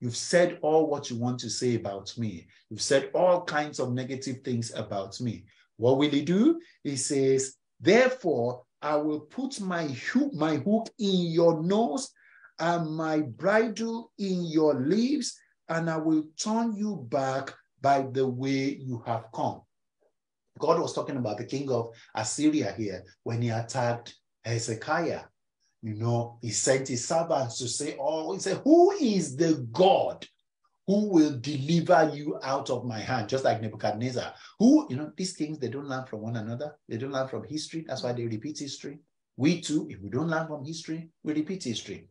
Speaker 1: You've said all what you want to say about me. You've said all kinds of negative things about me. What will he do? He says, Therefore, I will put my hook, my hook in your nose and my bridle in your lips, and I will turn you back by the way you have come. God was talking about the king of Assyria here when he attacked Hezekiah. You know, he sent his servants to say, Oh, he said, Who is the God who will deliver you out of my hand, just like Nebuchadnezzar. Who, you know, these things, they don't learn from one another. They don't learn from history. That's why they repeat history. We too, if we don't learn from history, we repeat history.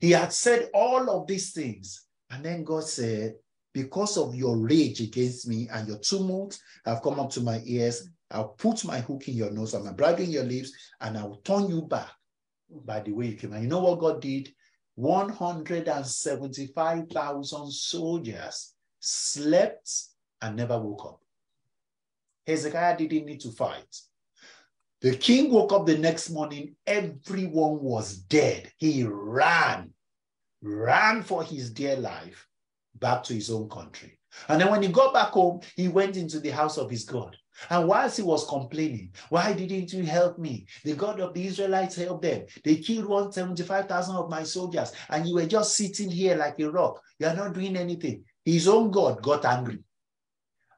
Speaker 1: He had said all of these things. And then God said, because of your rage against me and your tumult have come up to my ears, I'll put my hook in your nose and my bridle in your lips, and I'll turn you back by the way you came. And you know what God did? 175,000 soldiers slept and never woke up. Hezekiah didn't need to fight. The king woke up the next morning, everyone was dead. He ran, ran for his dear life back to his own country. And then when he got back home, he went into the house of his God. And whilst he was complaining, why didn't you help me? The God of the Israelites helped them. They killed 175,000 of my soldiers, and you were just sitting here like a rock. You are not doing anything. His own God got angry.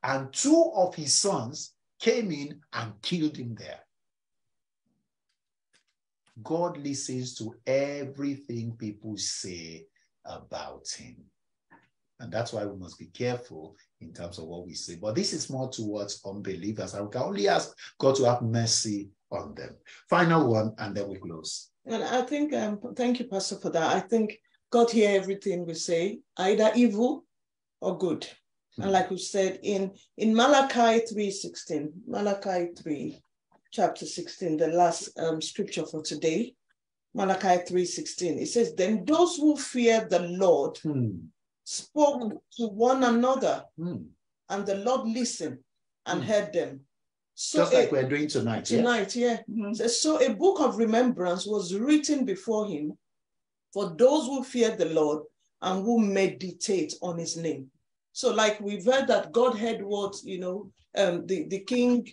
Speaker 1: And two of his sons came in and killed him there. God listens to everything people say about him. And that's why we must be careful in terms of what we say. But this is more towards unbelievers. I can only ask God to have mercy on them. Final one, and then we close.
Speaker 2: And I think, um, thank you, Pastor, for that. I think God hear everything we say, either evil or good. Hmm. And like we said in, in Malachi 3.16, Malachi 3, chapter 16, the last um, scripture for today, Malachi 3.16, it says, Then those who fear the Lord hmm spoke to one another, mm. and the Lord listened and mm. heard them.
Speaker 1: So Just like a, we're doing tonight.
Speaker 2: Tonight, yeah. yeah. Mm-hmm. So, so a book of remembrance was written before him for those who fear the Lord and who meditate on his name. So, like we've heard that God heard what you know um, the the king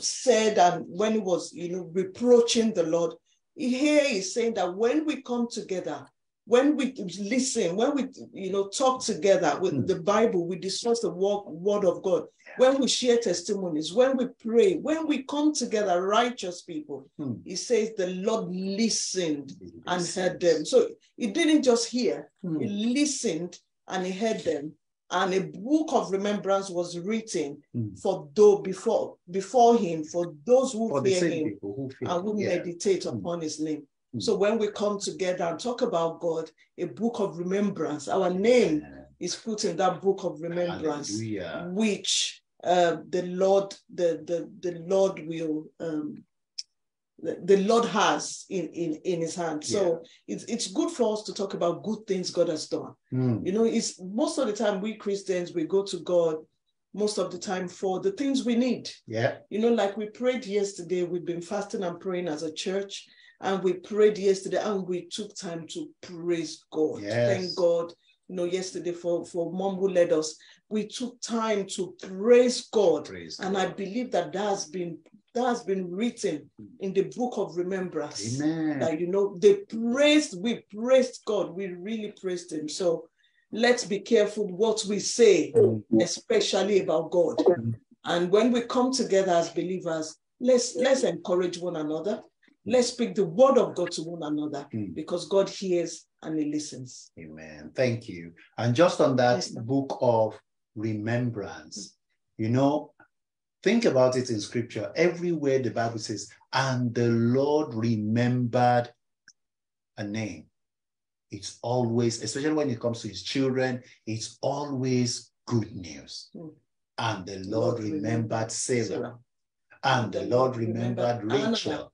Speaker 2: said, and when he was you know reproaching the Lord, here he's saying that when we come together when we listen, when we you know talk together with mm. the Bible, we discuss the word, word of God. When we share testimonies, when we pray, when we come together, righteous people, mm. he says the Lord listened and heard them. So he didn't just hear, mm. he listened and he heard them. And a book of remembrance was written mm. for those before before him, for those who for fear him who fear, and who yeah. meditate hmm. upon his name. Hmm. So when we come together and talk about God, a book of remembrance, our name is put in that book of remembrance, Hallelujah. which uh, the Lord, the, the, the Lord will um, the Lord has in, in, in his hand. So yeah. it's it's good for us to talk about good things God has done. Mm. You know, it's most of the time we Christians we go to God most of the time for the things we need.
Speaker 1: Yeah.
Speaker 2: You know, like we prayed yesterday, we've been fasting and praying as a church. And we prayed yesterday and we took time to praise God. Yes. Thank God. You know, yesterday for, for mom who led us, we took time to praise God. Praise and God. I believe that that has been that has been written in the book of remembrance.
Speaker 1: Amen.
Speaker 2: That you know, they praised, we praised God, we really praised Him. So let's be careful what we say, mm-hmm. especially about God. Mm-hmm. And when we come together as believers, let's let's encourage one another. Let's speak the word of God to one another mm. because God hears and he listens.
Speaker 1: Amen. Thank you. And just on that yes, book of remembrance, you know, think about it in scripture. Everywhere the Bible says, and the Lord remembered a name. It's always, especially when it comes to his children, it's always good news. Mm. And the Lord, Lord remembered Sarah. Sarah. And the Lord remembered, remembered Rachel. Anna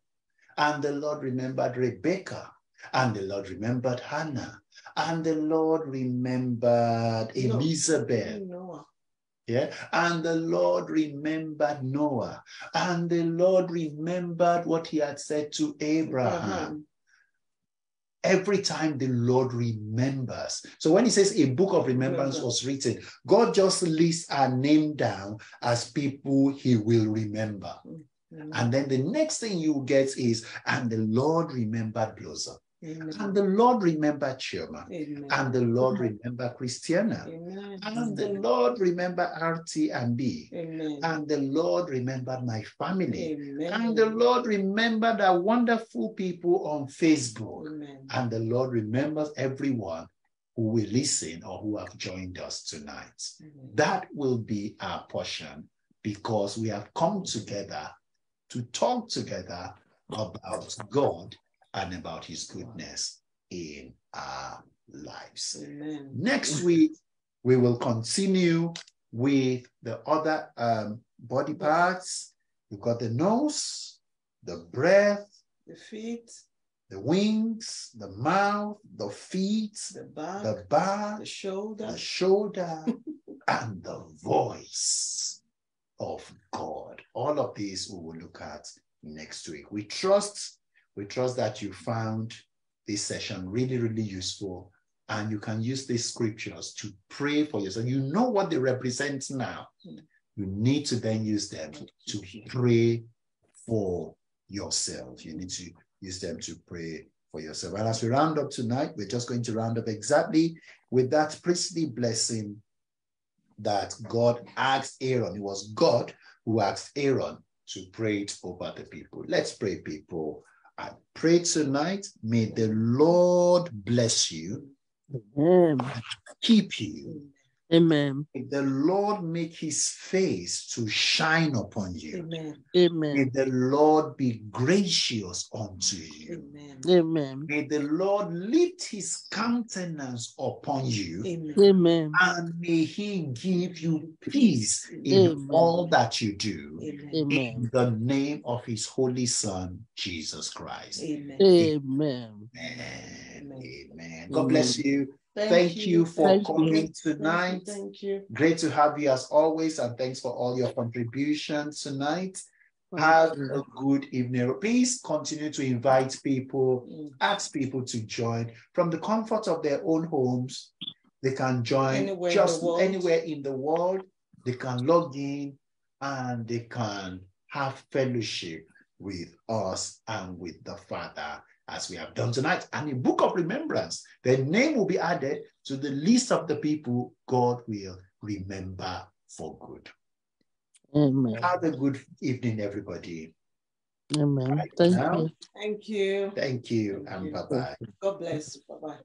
Speaker 1: and the Lord remembered Rebecca. And the Lord remembered Hannah. And the Lord remembered Elizabeth. Noah. Yeah. And the Lord remembered Noah. And the Lord remembered what he had said to Abraham. Every time the Lord remembers. So when he says a book of remembrance was written, God just lists our name down as people he will remember. Mm. And then the next thing you get is, and the Lord remembered Bloza. And the Lord remembered Chirma. And the Lord remember Christiana. Amen. And the Lord remember RT and B. And the Lord remembered my family. And the Lord remembered our wonderful people on Facebook. And the Lord remembers everyone who will listen or who have joined us tonight. That will be our portion because we have come together to talk together about God and about his goodness in our lives. Amen. Next week, we will continue with the other um, body parts. You've got the nose, the breath,
Speaker 2: the feet,
Speaker 1: the wings, the mouth, the feet,
Speaker 2: the back,
Speaker 1: the back,
Speaker 2: the shoulder,
Speaker 1: the shoulder, and the voice of God. All of these we will look at next week. We trust, we trust that you found this session really, really useful. And you can use these scriptures to pray for yourself. You know what they represent now. You need to then use them to pray for yourself. You need to use them to pray for yourself. And as we round up tonight, we're just going to round up exactly with that priestly blessing that God asked Aaron. It was God who asked Aaron to pray it over the people. Let's pray, people. I pray tonight, may the Lord bless you,
Speaker 5: Amen.
Speaker 1: keep you,
Speaker 5: Amen.
Speaker 1: May the Lord make his face to shine upon you.
Speaker 2: Amen.
Speaker 5: Amen.
Speaker 1: May the Lord be gracious unto you.
Speaker 2: Amen.
Speaker 5: Amen.
Speaker 1: May the Lord lift his countenance upon you.
Speaker 2: Amen.
Speaker 5: Amen.
Speaker 1: And may he give you peace in Amen. all that you do.
Speaker 5: Amen.
Speaker 1: In the name of his holy son, Jesus Christ.
Speaker 2: Amen.
Speaker 5: Amen.
Speaker 1: Amen. Amen. God bless you. Thank, Thank you. you. for Thank coming you. tonight.
Speaker 2: Thank you.
Speaker 1: Great to have you as always, and thanks for all your contributions tonight. Have a good evening. Please continue to invite people, mm. ask people to join from the comfort of their own homes. They can join anywhere just in anywhere in the world. They can log in and they can have fellowship with us and with the Father as we have done tonight, and a book of remembrance. Their name will be added to the list of the people God will remember for good.
Speaker 5: Amen.
Speaker 1: Have a good evening, everybody.
Speaker 5: Amen. Right Thank
Speaker 2: now. you. Thank you.
Speaker 1: Thank you, Thank and bye bye.
Speaker 2: God bless. Bye bye.